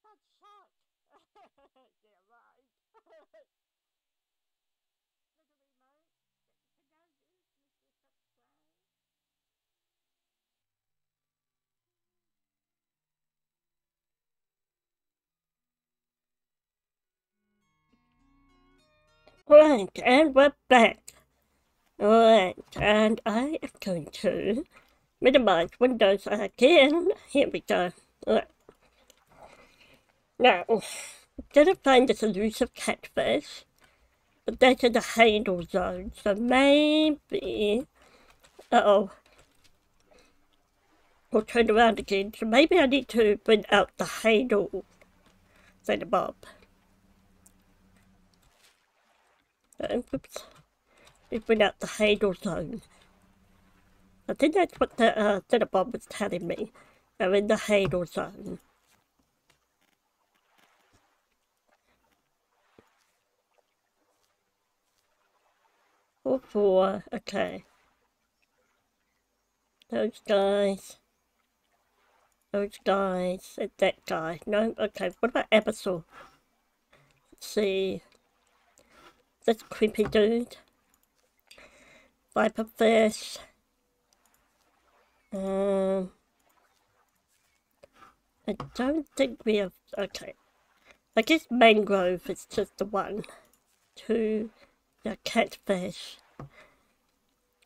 that's shock. yeah, right. Right, and we're back. Alright, and I am going to minimize windows again. Here we go. Alright. Now, didn't find this elusive catfish, but that's in the Hadal zone, so maybe... Uh-oh. We'll turn around again, so maybe I need to bring out the Hadal Bob. Uh, oops. It went out the Hadal zone. I think that's what the uh, Cinnabon was telling me. They're in the Hadal zone. Or four, okay. Those guys. Those guys. That guy. No, okay. What about Abyssal? Let's see. This creepy dude. Viper fish. Um, I don't think we have. Okay. I guess mangrove is just the one. Two, the catfish.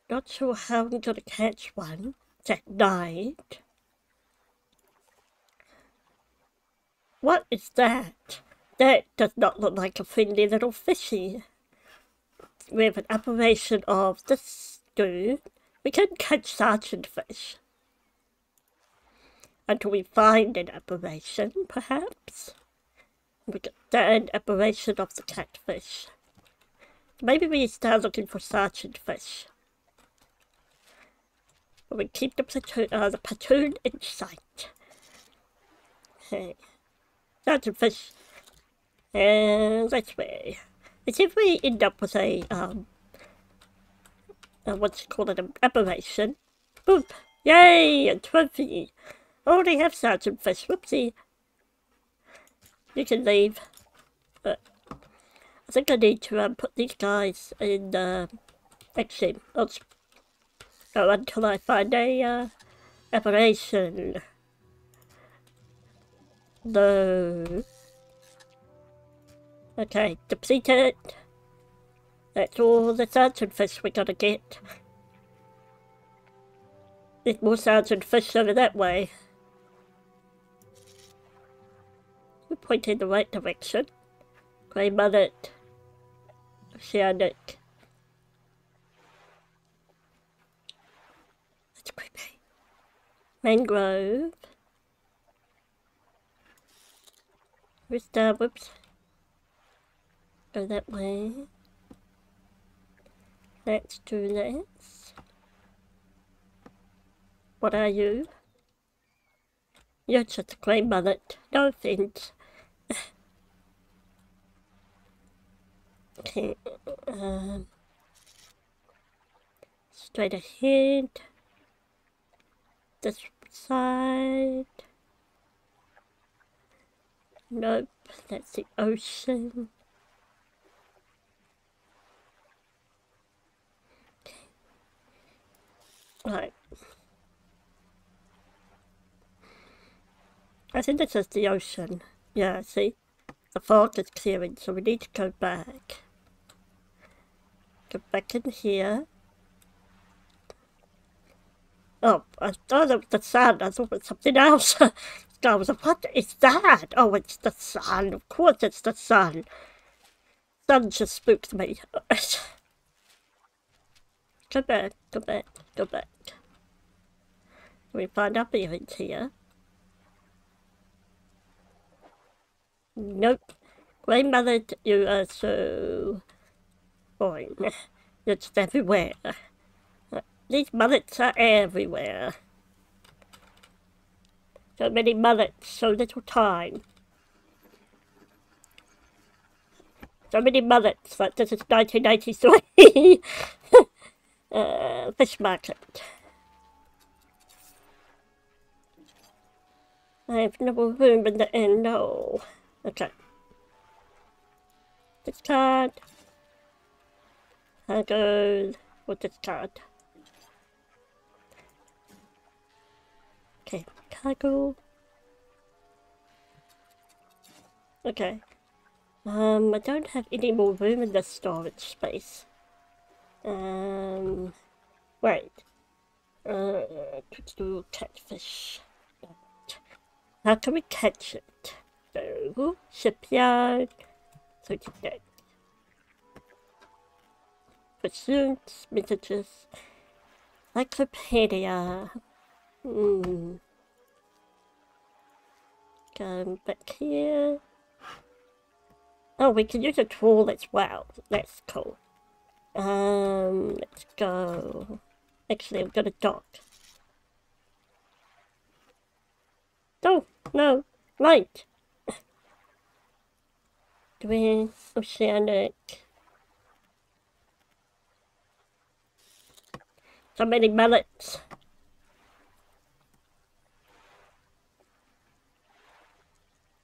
Not sure how I'm gonna catch one that night. What is that? That does not look like a friendly little fishy we have an operation of this dude. We can catch sergeant fish. Until we find an operation, perhaps. We get an operation of the catfish. Maybe we start looking for sergeant fish. But we keep the platoon, uh, the platoon in sight. Okay. Sergeant fish. And this way. As if we end up with a, um, uh, what's called, an aberration. Boop! Yay! A trophy! They have Sergeant Fish. Whoopsie. You can leave. But I think I need to um, put these guys in, uh, actually, let's go until I find a, uh, aberration. No. Okay, depleted. That's all the sergeant fish we gotta get. There's more sergeant fish over that way. We're pointing the right direction. Grey mullet. Oceanic. That's creepy. Mangrove. Where's the, whoops. Go that way. Let's do this. What are you? You're just a grey mullet. No offense. okay. Um, straight ahead. This side. Nope, that's the ocean. Right. I think this is the ocean. Yeah, see? The fog is clearing, so we need to go back. Go back in here. Oh, I thought it was the sun. I thought it was something else. I was like, what is that? Oh, it's the sun. Of course it's the sun. Sun just spooked me. Go back, go back, go back. We find our bearings here. Nope. Grandmother, you are so boring. You're just everywhere. These mullets are everywhere. So many mullets, so little time. So many mullets, like this is 1993 uh, fish market. I have no room in the end, no. Okay. Discard. I go with discard. Okay, cargo. Okay. Um, I don't have any more room in the storage space. Um, wait. Uh, to do catfish. How can we catch it? So, shipyard. So today. Pursuits, messages. Encyclopedia. Hmm. Go back here. Oh, we can use a tool as well. That's cool. Um, let's go. Actually, I've got a dock. Oh, no. Right. Doing oceanic. So many mullets.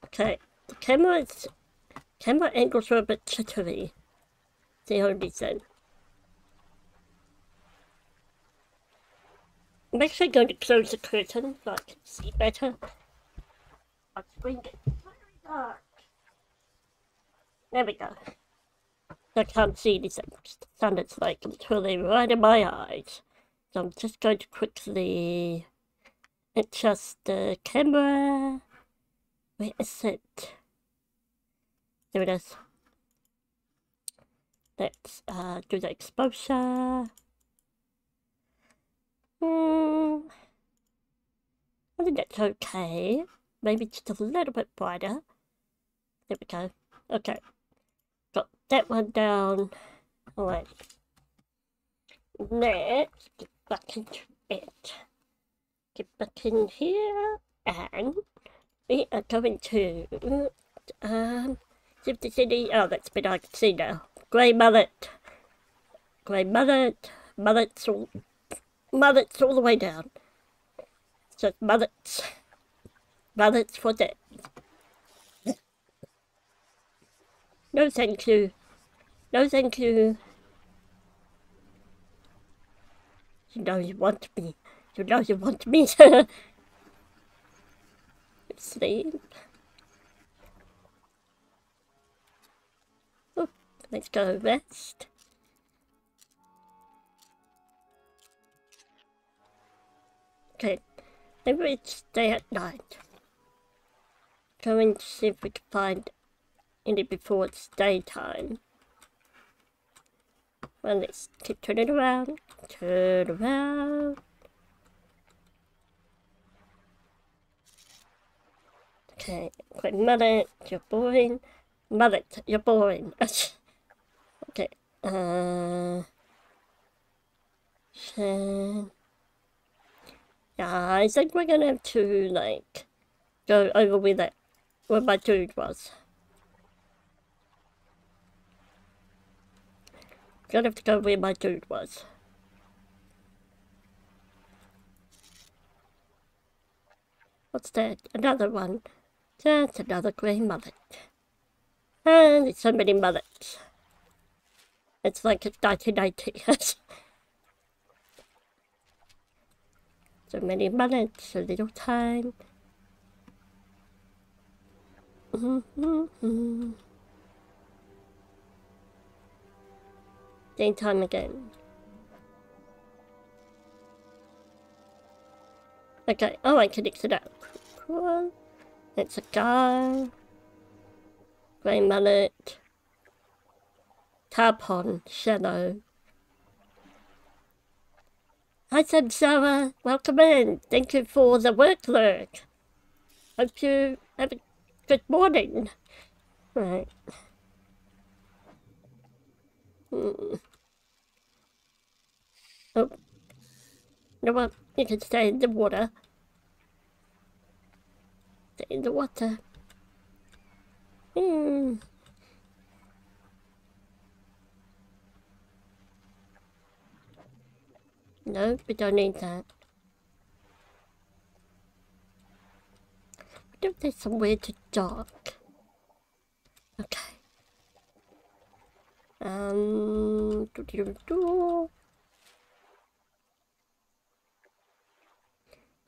Okay, the camera Camera angles are a bit jittery. The only thing. I'm actually going to close the curtain so I can see better. I'll bring it very dark. There we go. I can't see anything. The sun is like literally right in my eyes. So I'm just going to quickly adjust the camera. Where is it? There it is. Let's uh, do the exposure. Hmm. I think that's okay. Maybe just a little bit brighter. There we go. Okay. Got that one down. Alright. Let's get back into it. Get back in here and we are going to um City City. Oh, that's been I can see now. Grey mullet. Grey mullet. Mullets all, mullets all the way down. Just mullets. Mullets for that. No thank you. No thank you. You know you want me. You know you want me to oh, sleep. Let's go rest. Okay, maybe we stay at night. Go to see if we can find any before it's daytime. Well, let's keep turning around, turn around. Okay, quick mullet, you're boring. Mullet, you're boring. Okay. Uh, yeah, I think we're gonna have to like go over where that where my dude was. Gonna have to go where my dude was. What's that? Another one. That's another grey mullet. And it's so many mullets. It's like it's 1990. so many minutes, so little time. Mm -hmm. Daytime again. Okay, oh I exit out. Cool. It's a guy. Grey mullet. Tarpon, Shadow. Hi Sarah. welcome in. Thank you for the work lurk. Hope you have a good morning. Right. Hmm. Oh. You know? You can stay in the water. Stay in the water. Hmm. No, we don't need that. I don't there's somewhere to dock. Okay. Um, do -do -do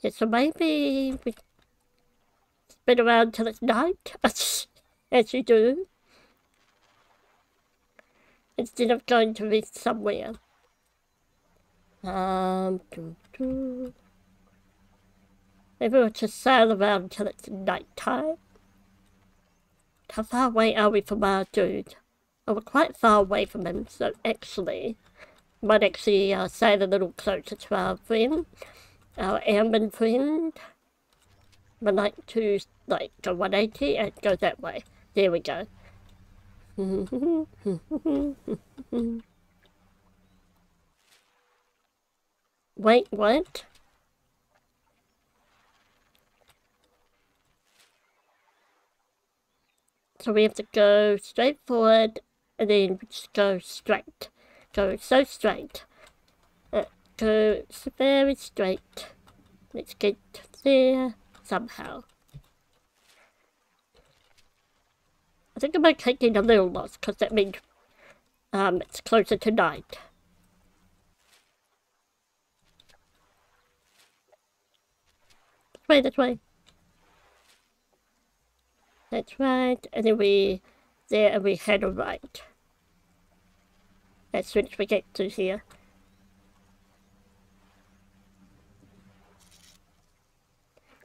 yeah, so maybe we spin around till it's night, as you do, instead of going to be somewhere. Um, doo -doo. maybe we'll just sail around until it's night time. How far away are we from our dude? Oh, we're quite far away from him, so actually, might actually uh, sail a little closer to our friend, our airman friend. We'd like to, like, go 180 and go that way. There we go. Wait, what? So we have to go straight forward and then just go straight. Go so straight. Uh, go very straight. Let's get there somehow. I think I might take in a little loss because that means um, it's closer to night. Way, this way. That's right, and then we, there and we head right. As soon as we get to here.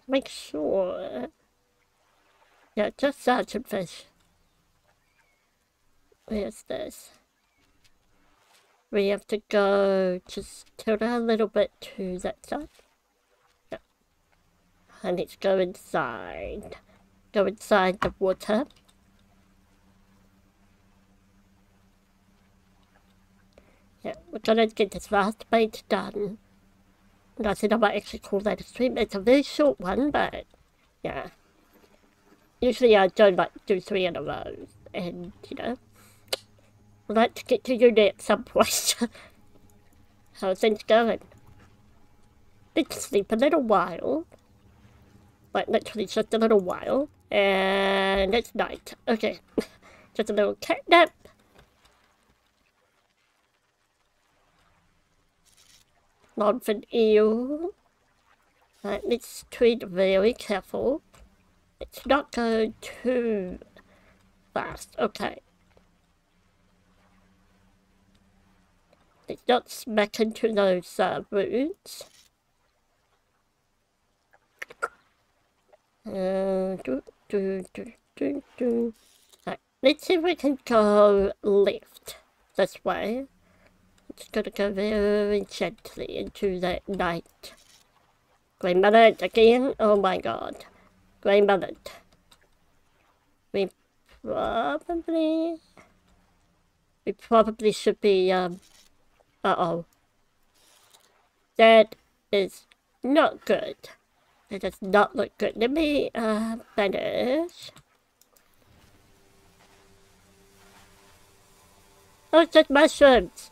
Make sure. Yeah, just sergeant fish. Where's this? We have to go just tilt a little bit to that side. And let's go inside. Go inside the water. Yeah, we're gonna get this last bait done. And I said I might actually call that a stream. It's a very short one, but yeah. Usually I don't like do three in a row. And, you know, I'd like to get to uni at some point. How's things going? To sleep a little while. Like literally just a little while. And it's night. Okay. just a little cat nap. Longfin eel. Let's treat very careful. Let's not go too fast. Okay. Let's not smack into those uh, roots. Do, do, do, do. Right, let's see if we can go left this way. It's gonna go very gently into that night. Grandmother again? Oh my god. Grandmother. We probably... We probably should be, um... Uh-oh. That is not good. That does not look good. Let me, uh, banish. Oh, it's just mushrooms.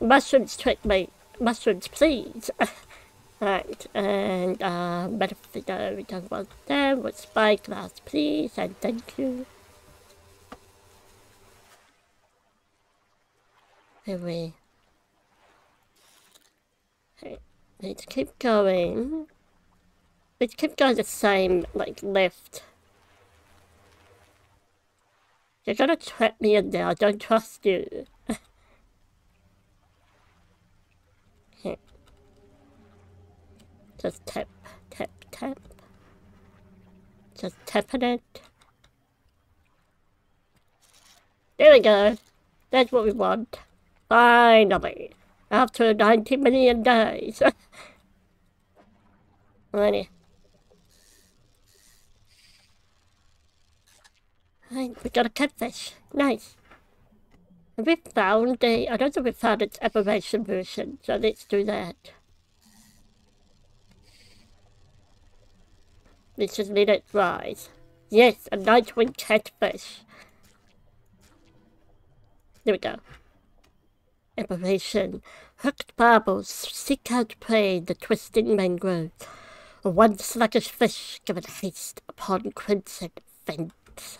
Mushrooms trick me. Mushrooms, please. right, and uh, Metaphysio, we don't want them. With spyglass, please, and thank you. Here we. Okay, let's keep going. Let's keep going the same, like, left. You're gonna trap me in there, I don't trust you. Just tap, tap, tap. Just tapping it. There we go. That's what we want. Finally. After 90 million days. Alrighty. Right, we got a catfish. Nice. Have we found a... I don't think we've found its aberration version, so let's do that. Let's just let it rise. Yes, a night-wing catfish. There we go. aberration. Hooked barbels seek out prey in the twisting mangrove. One sluggish fish given haste upon crimson fence.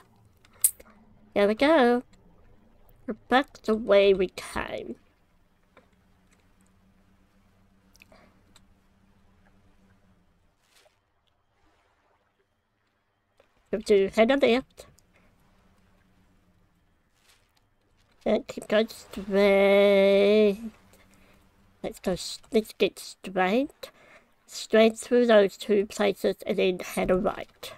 Here we go. We're back the way we came. Have to head on left. And keep going straight. Let's go, let's get straight. Straight through those two places and then head right.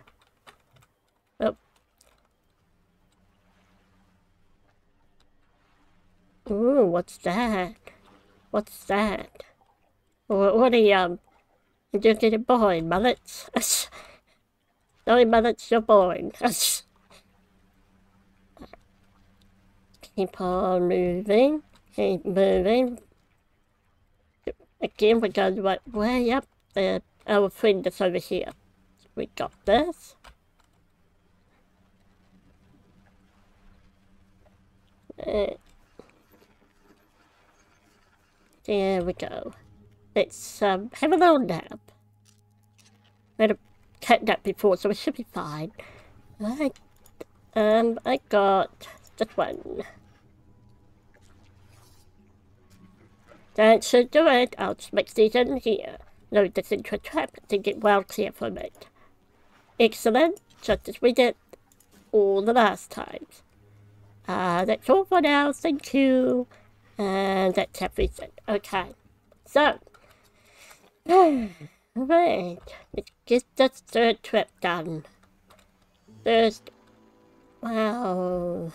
Ooh, what's that? What's that? What, what are you, um, you're getting boring, mullets? Sorry, mullets, you're boring. Keep on moving. Keep moving. Again, we're going right way up. Uh, our friend is over here. we got this. Uh, there we go. Let's um, have a little nap. We had a cat nap before, so it should be fine. Right. Um, I got just one. That should do it. I'll just mix these in here. Load this into a trap to get well clear from it. Excellent, just as we did all the last times. Uh, that's all for now, thank you. And that's everything. Okay, so. Alright, let's get the third trip done. First, wow.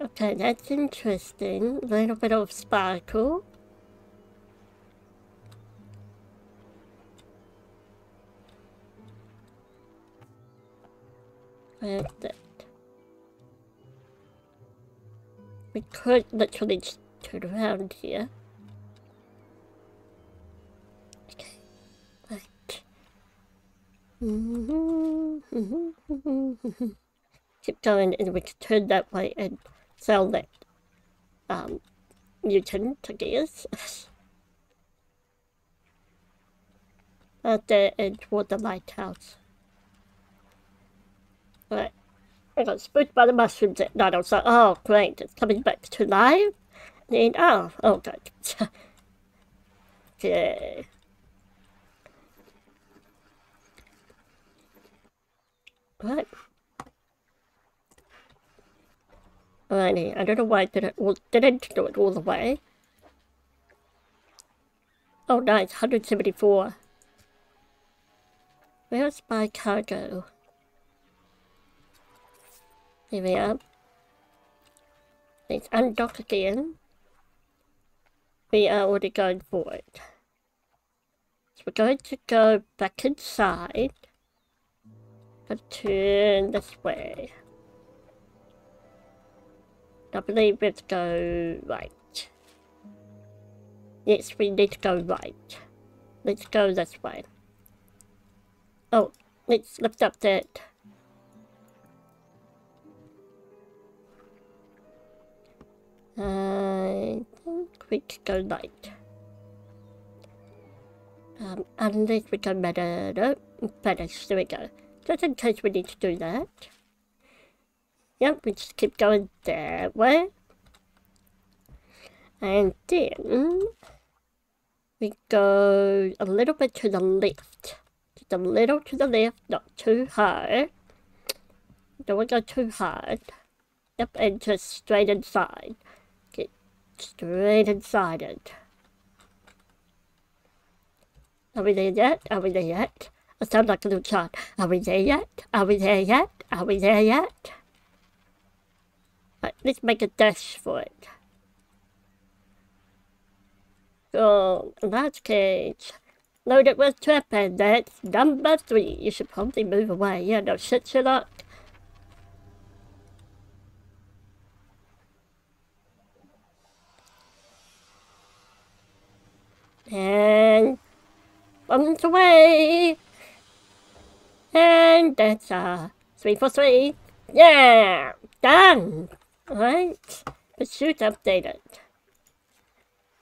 Okay, that's interesting. A little bit of sparkle. Where's that? We could literally just turn around here. Okay, right. Mm-hmm, mm-hmm, mm-hmm, Keep going and we can turn that way and sell that um, mutant, I guess. Out there and toward the lighthouse. Right. I got spooked by the mushrooms at night. I was like, oh, great, it's coming back to life. And then, oh, oh, good. okay. Right. Alrighty, I don't know why I did it all, didn't do it all the way. Oh, nice, 174. Where's my cargo? Here we are. Let's undock again. We are already going forward. So we're going to go back inside. But turn this way. I believe let's go right. Yes, we need to go right. Let's go this way. Oh, let's lift up that I think we could go light. Um, unless we go better, no, better, there we go. Just in case we need to do that. Yep, we just keep going that way. And then we go a little bit to the left. Just a little to the left, not too hard. Don't want to go too hard. Yep, and just straight inside straight inside it. Are we there yet? Are we there yet? It sounds like a little child. Are we there yet? Are we there yet? Are we there yet? Right, let's make a dash for it. So, large cage. Load it with trap and that's number three. You should probably move away. Yeah, no shit, Sherlock. And bombs away. And that's uh, three for three. Yeah, done. Alright, pursuit updated.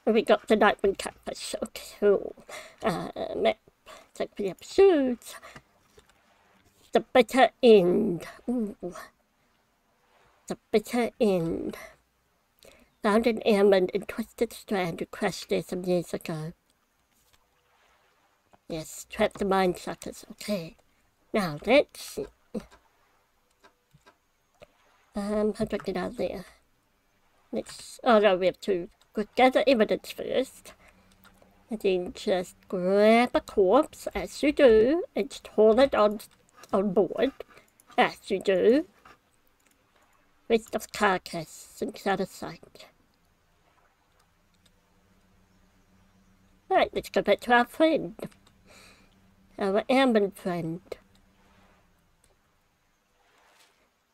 We got the Nightwind Catfish, so cool. Uh, map, take the episodes. The Bitter End. Ooh. The Bitter End. Found an airman in Twisted Strand who crashed there some years ago. Yes, trap the mind suckers. Okay. Now, let's see. Um, how do I get out there? Let's, oh no, we have to gather evidence first. And then just grab a corpse, as you do, and haul it on, on board, as you do. Rest of carcass and out of sight. Right, let's go back to our friend. Our airman friend.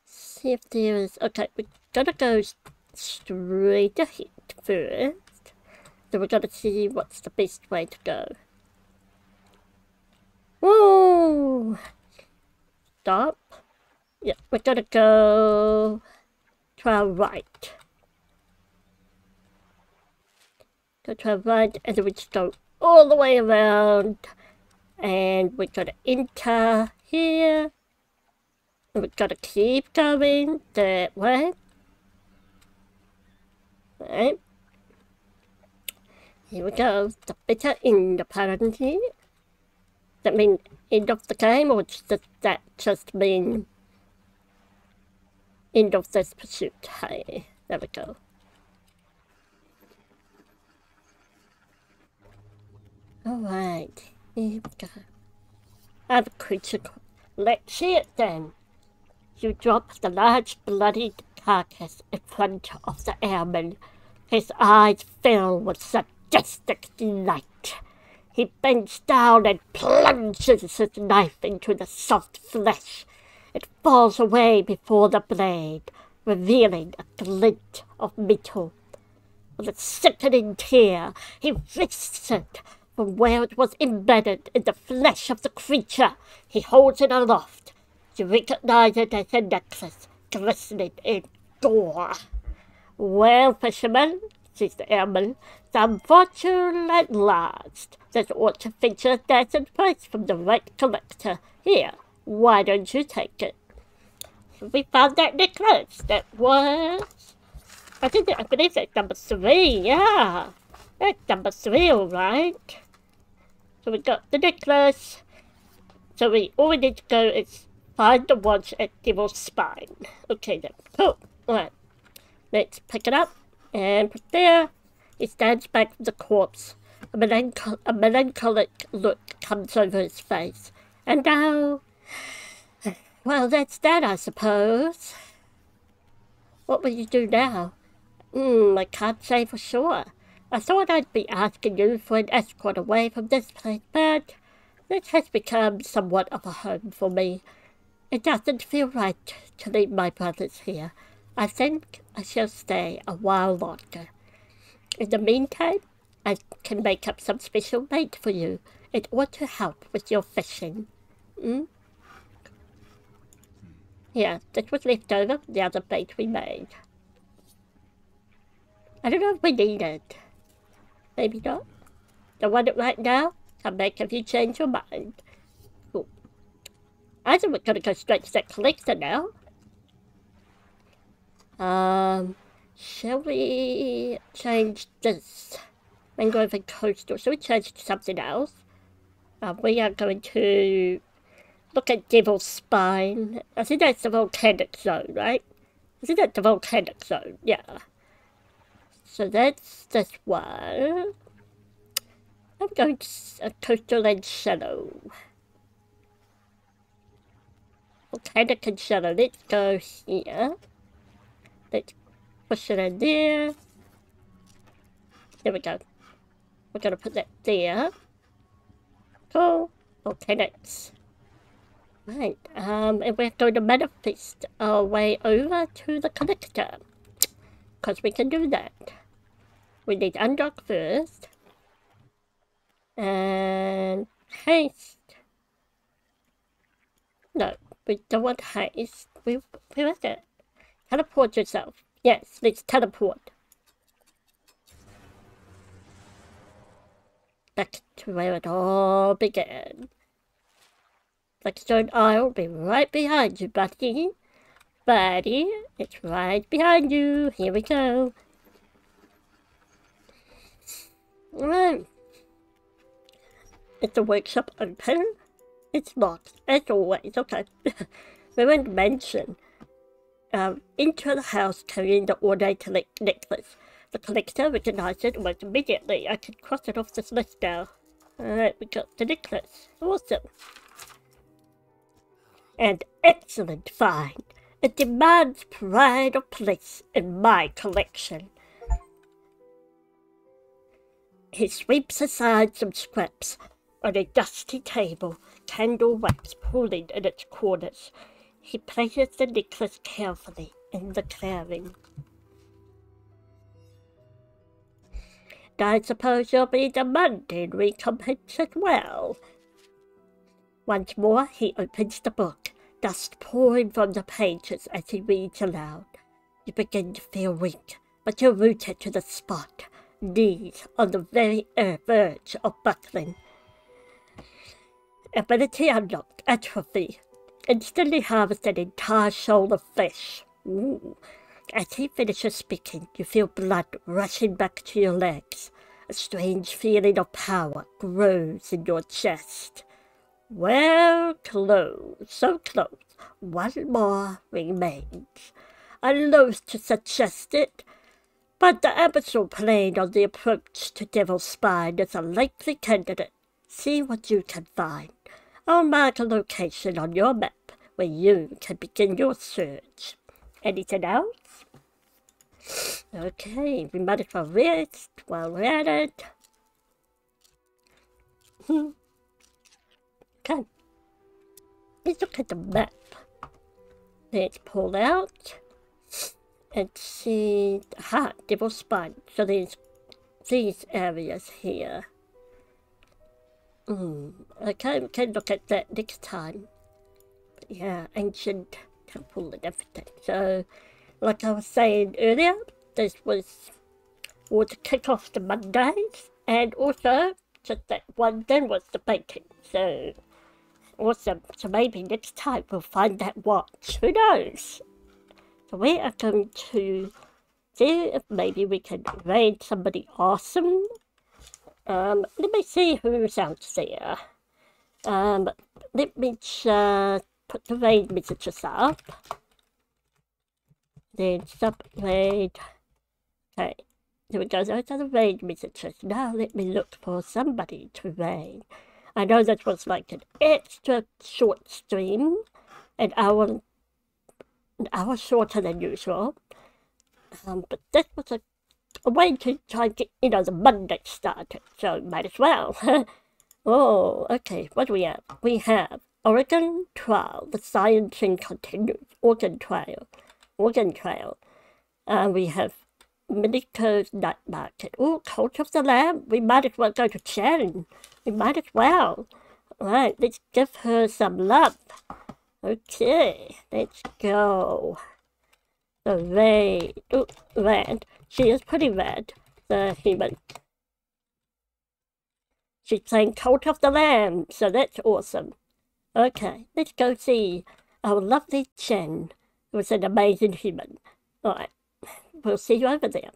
See if there is... Okay, we're gonna go straight ahead first. So we're gonna see what's the best way to go. Whoa! Stop. Yeah, we're gonna go to our right. Go to our right and then we just go all the way around and we're gonna enter here and we're gonna keep going that way. Right. Here we go. The bitter end apparently. That mean end of the game or does that just mean end of this pursuit? Hey, there we go. Alright, here we go. Have a critical. Let's see it then. You drop the large bloodied carcass in front of the airman. His eyes fill with sadistic delight. He bends down and plunges his knife into the soft flesh. It falls away before the blade, revealing a glint of metal. With a sickening tear, he wrists it from where it was embedded in the flesh of the creature. He holds it aloft. You recognize it as a necklace, glistening in gore. Well, fisherman, says the airman, some fortune at last. That ought to feature a decent price from the right collector. Here, why don't you take it? We found that necklace. That was... I think I believe that's number three, yeah. That's number three, all right. So we got the necklace. So we all we need to go is find the watch at Devil's Spine. Okay then, cool. Alright, let's pick it up and put there. He stands back from the corpse. A, a melancholic look comes over his face. And now... Well, that's that, I suppose. What will you do now? Hmm, I can't say for sure. I thought I'd be asking you for an escort away from this place, but this has become somewhat of a home for me. It doesn't feel right to leave my brothers here. I think I shall stay a while longer. In the meantime, I can make up some special bait for you. It ought to help with your fishing. Hmm? Yeah, this was left over from the other bait we made. I don't know if we need it. Maybe not. Don't want it right now? Come back if you change your mind. Cool. I think we're gonna go straight to that collector now. Um, shall we change this? And coastal. Shall we change to something else? Uh, we are going to look at Devil's Spine. I think that's the volcanic zone, right? I think that's the volcanic zone, yeah. So that's this one. I'm going to uh, coastal and shadow. Volcanic and shadow. Let's go here. Let's push it in there. There we go. We're going to put that there. Cool. Next. Right, um, and we're going to manifest our way over to the connector, Because we can do that. We need undock first. And haste. No, we don't want haste. We, we want it. Teleport yourself. Yes, let's teleport. back to where it all began. Blackstone I will be right behind you, buddy. Buddy, it's right behind you. Here we go. Right. Is the workshop open? It's locked, as always. Okay. we won't mention. Um, into the house carrying the ornate necklace. The collector recognized it almost immediately. I can cross it off this list now. Alright, we got the necklace. Awesome. An excellent find. It demands pride of place in my collection. He sweeps aside some scraps on a dusty table, candle wax pooling in its corners. He places the necklace carefully in the clearing. I suppose you'll be demanding recompense as well. Once more he opens the book, dust pouring from the pages as he reads aloud. You begin to feel weak, but you're rooted to the spot, knees on the very uh, verge of buckling. Ability unlocked, atrophy. Instantly harvest an entire shoal of flesh. Ooh. As he finishes speaking, you feel blood rushing back to your legs. A strange feeling of power grows in your chest. Well, close, so close. One more remains. I'm loath to suggest it, but the abyssal plain on the approach to Devil's Spine is a likely candidate. See what you can find. I'll mark a location on your map where you can begin your search. Anything else? Okay, we might as well rest while we're at it. Hmm. okay. Let's look at the map. Let's pull out and see. Aha, Devil's Spine. So there's these areas here. Hmm. Okay, can look at that next time. But yeah, ancient temple and everything. So, like I was saying earlier, this was was kick off the Mondays, and also just that one then was the baking. So, awesome. So maybe next time we'll find that watch. Who knows? We are going to see if maybe we can raid somebody awesome. Um, let me see who's out there. Um, let me just put the raid messages up. Then sub raid. Okay, there we go. Those are the raid messages. Now let me look for somebody to raid. I know that was like an extra short stream, an hour an hour shorter than usual. Um, but this was a, a way to try and get, you know, the Monday started, so might as well. oh, okay, what do we have? We have Oregon Trail, the sciencing continues, Oregon Trail, Oregon Trail. Uh, we have Milico's Night Market. Oh, Cult of the Lamb, we might as well go to Sharon. We might as well. All right, let's give her some love. Okay, let's go. The red, oh, red. She is pretty red, the human. She's playing Cult of the Lamb, so that's awesome. Okay, let's go see our lovely Chen, who's an amazing human. Alright, we'll see you over there.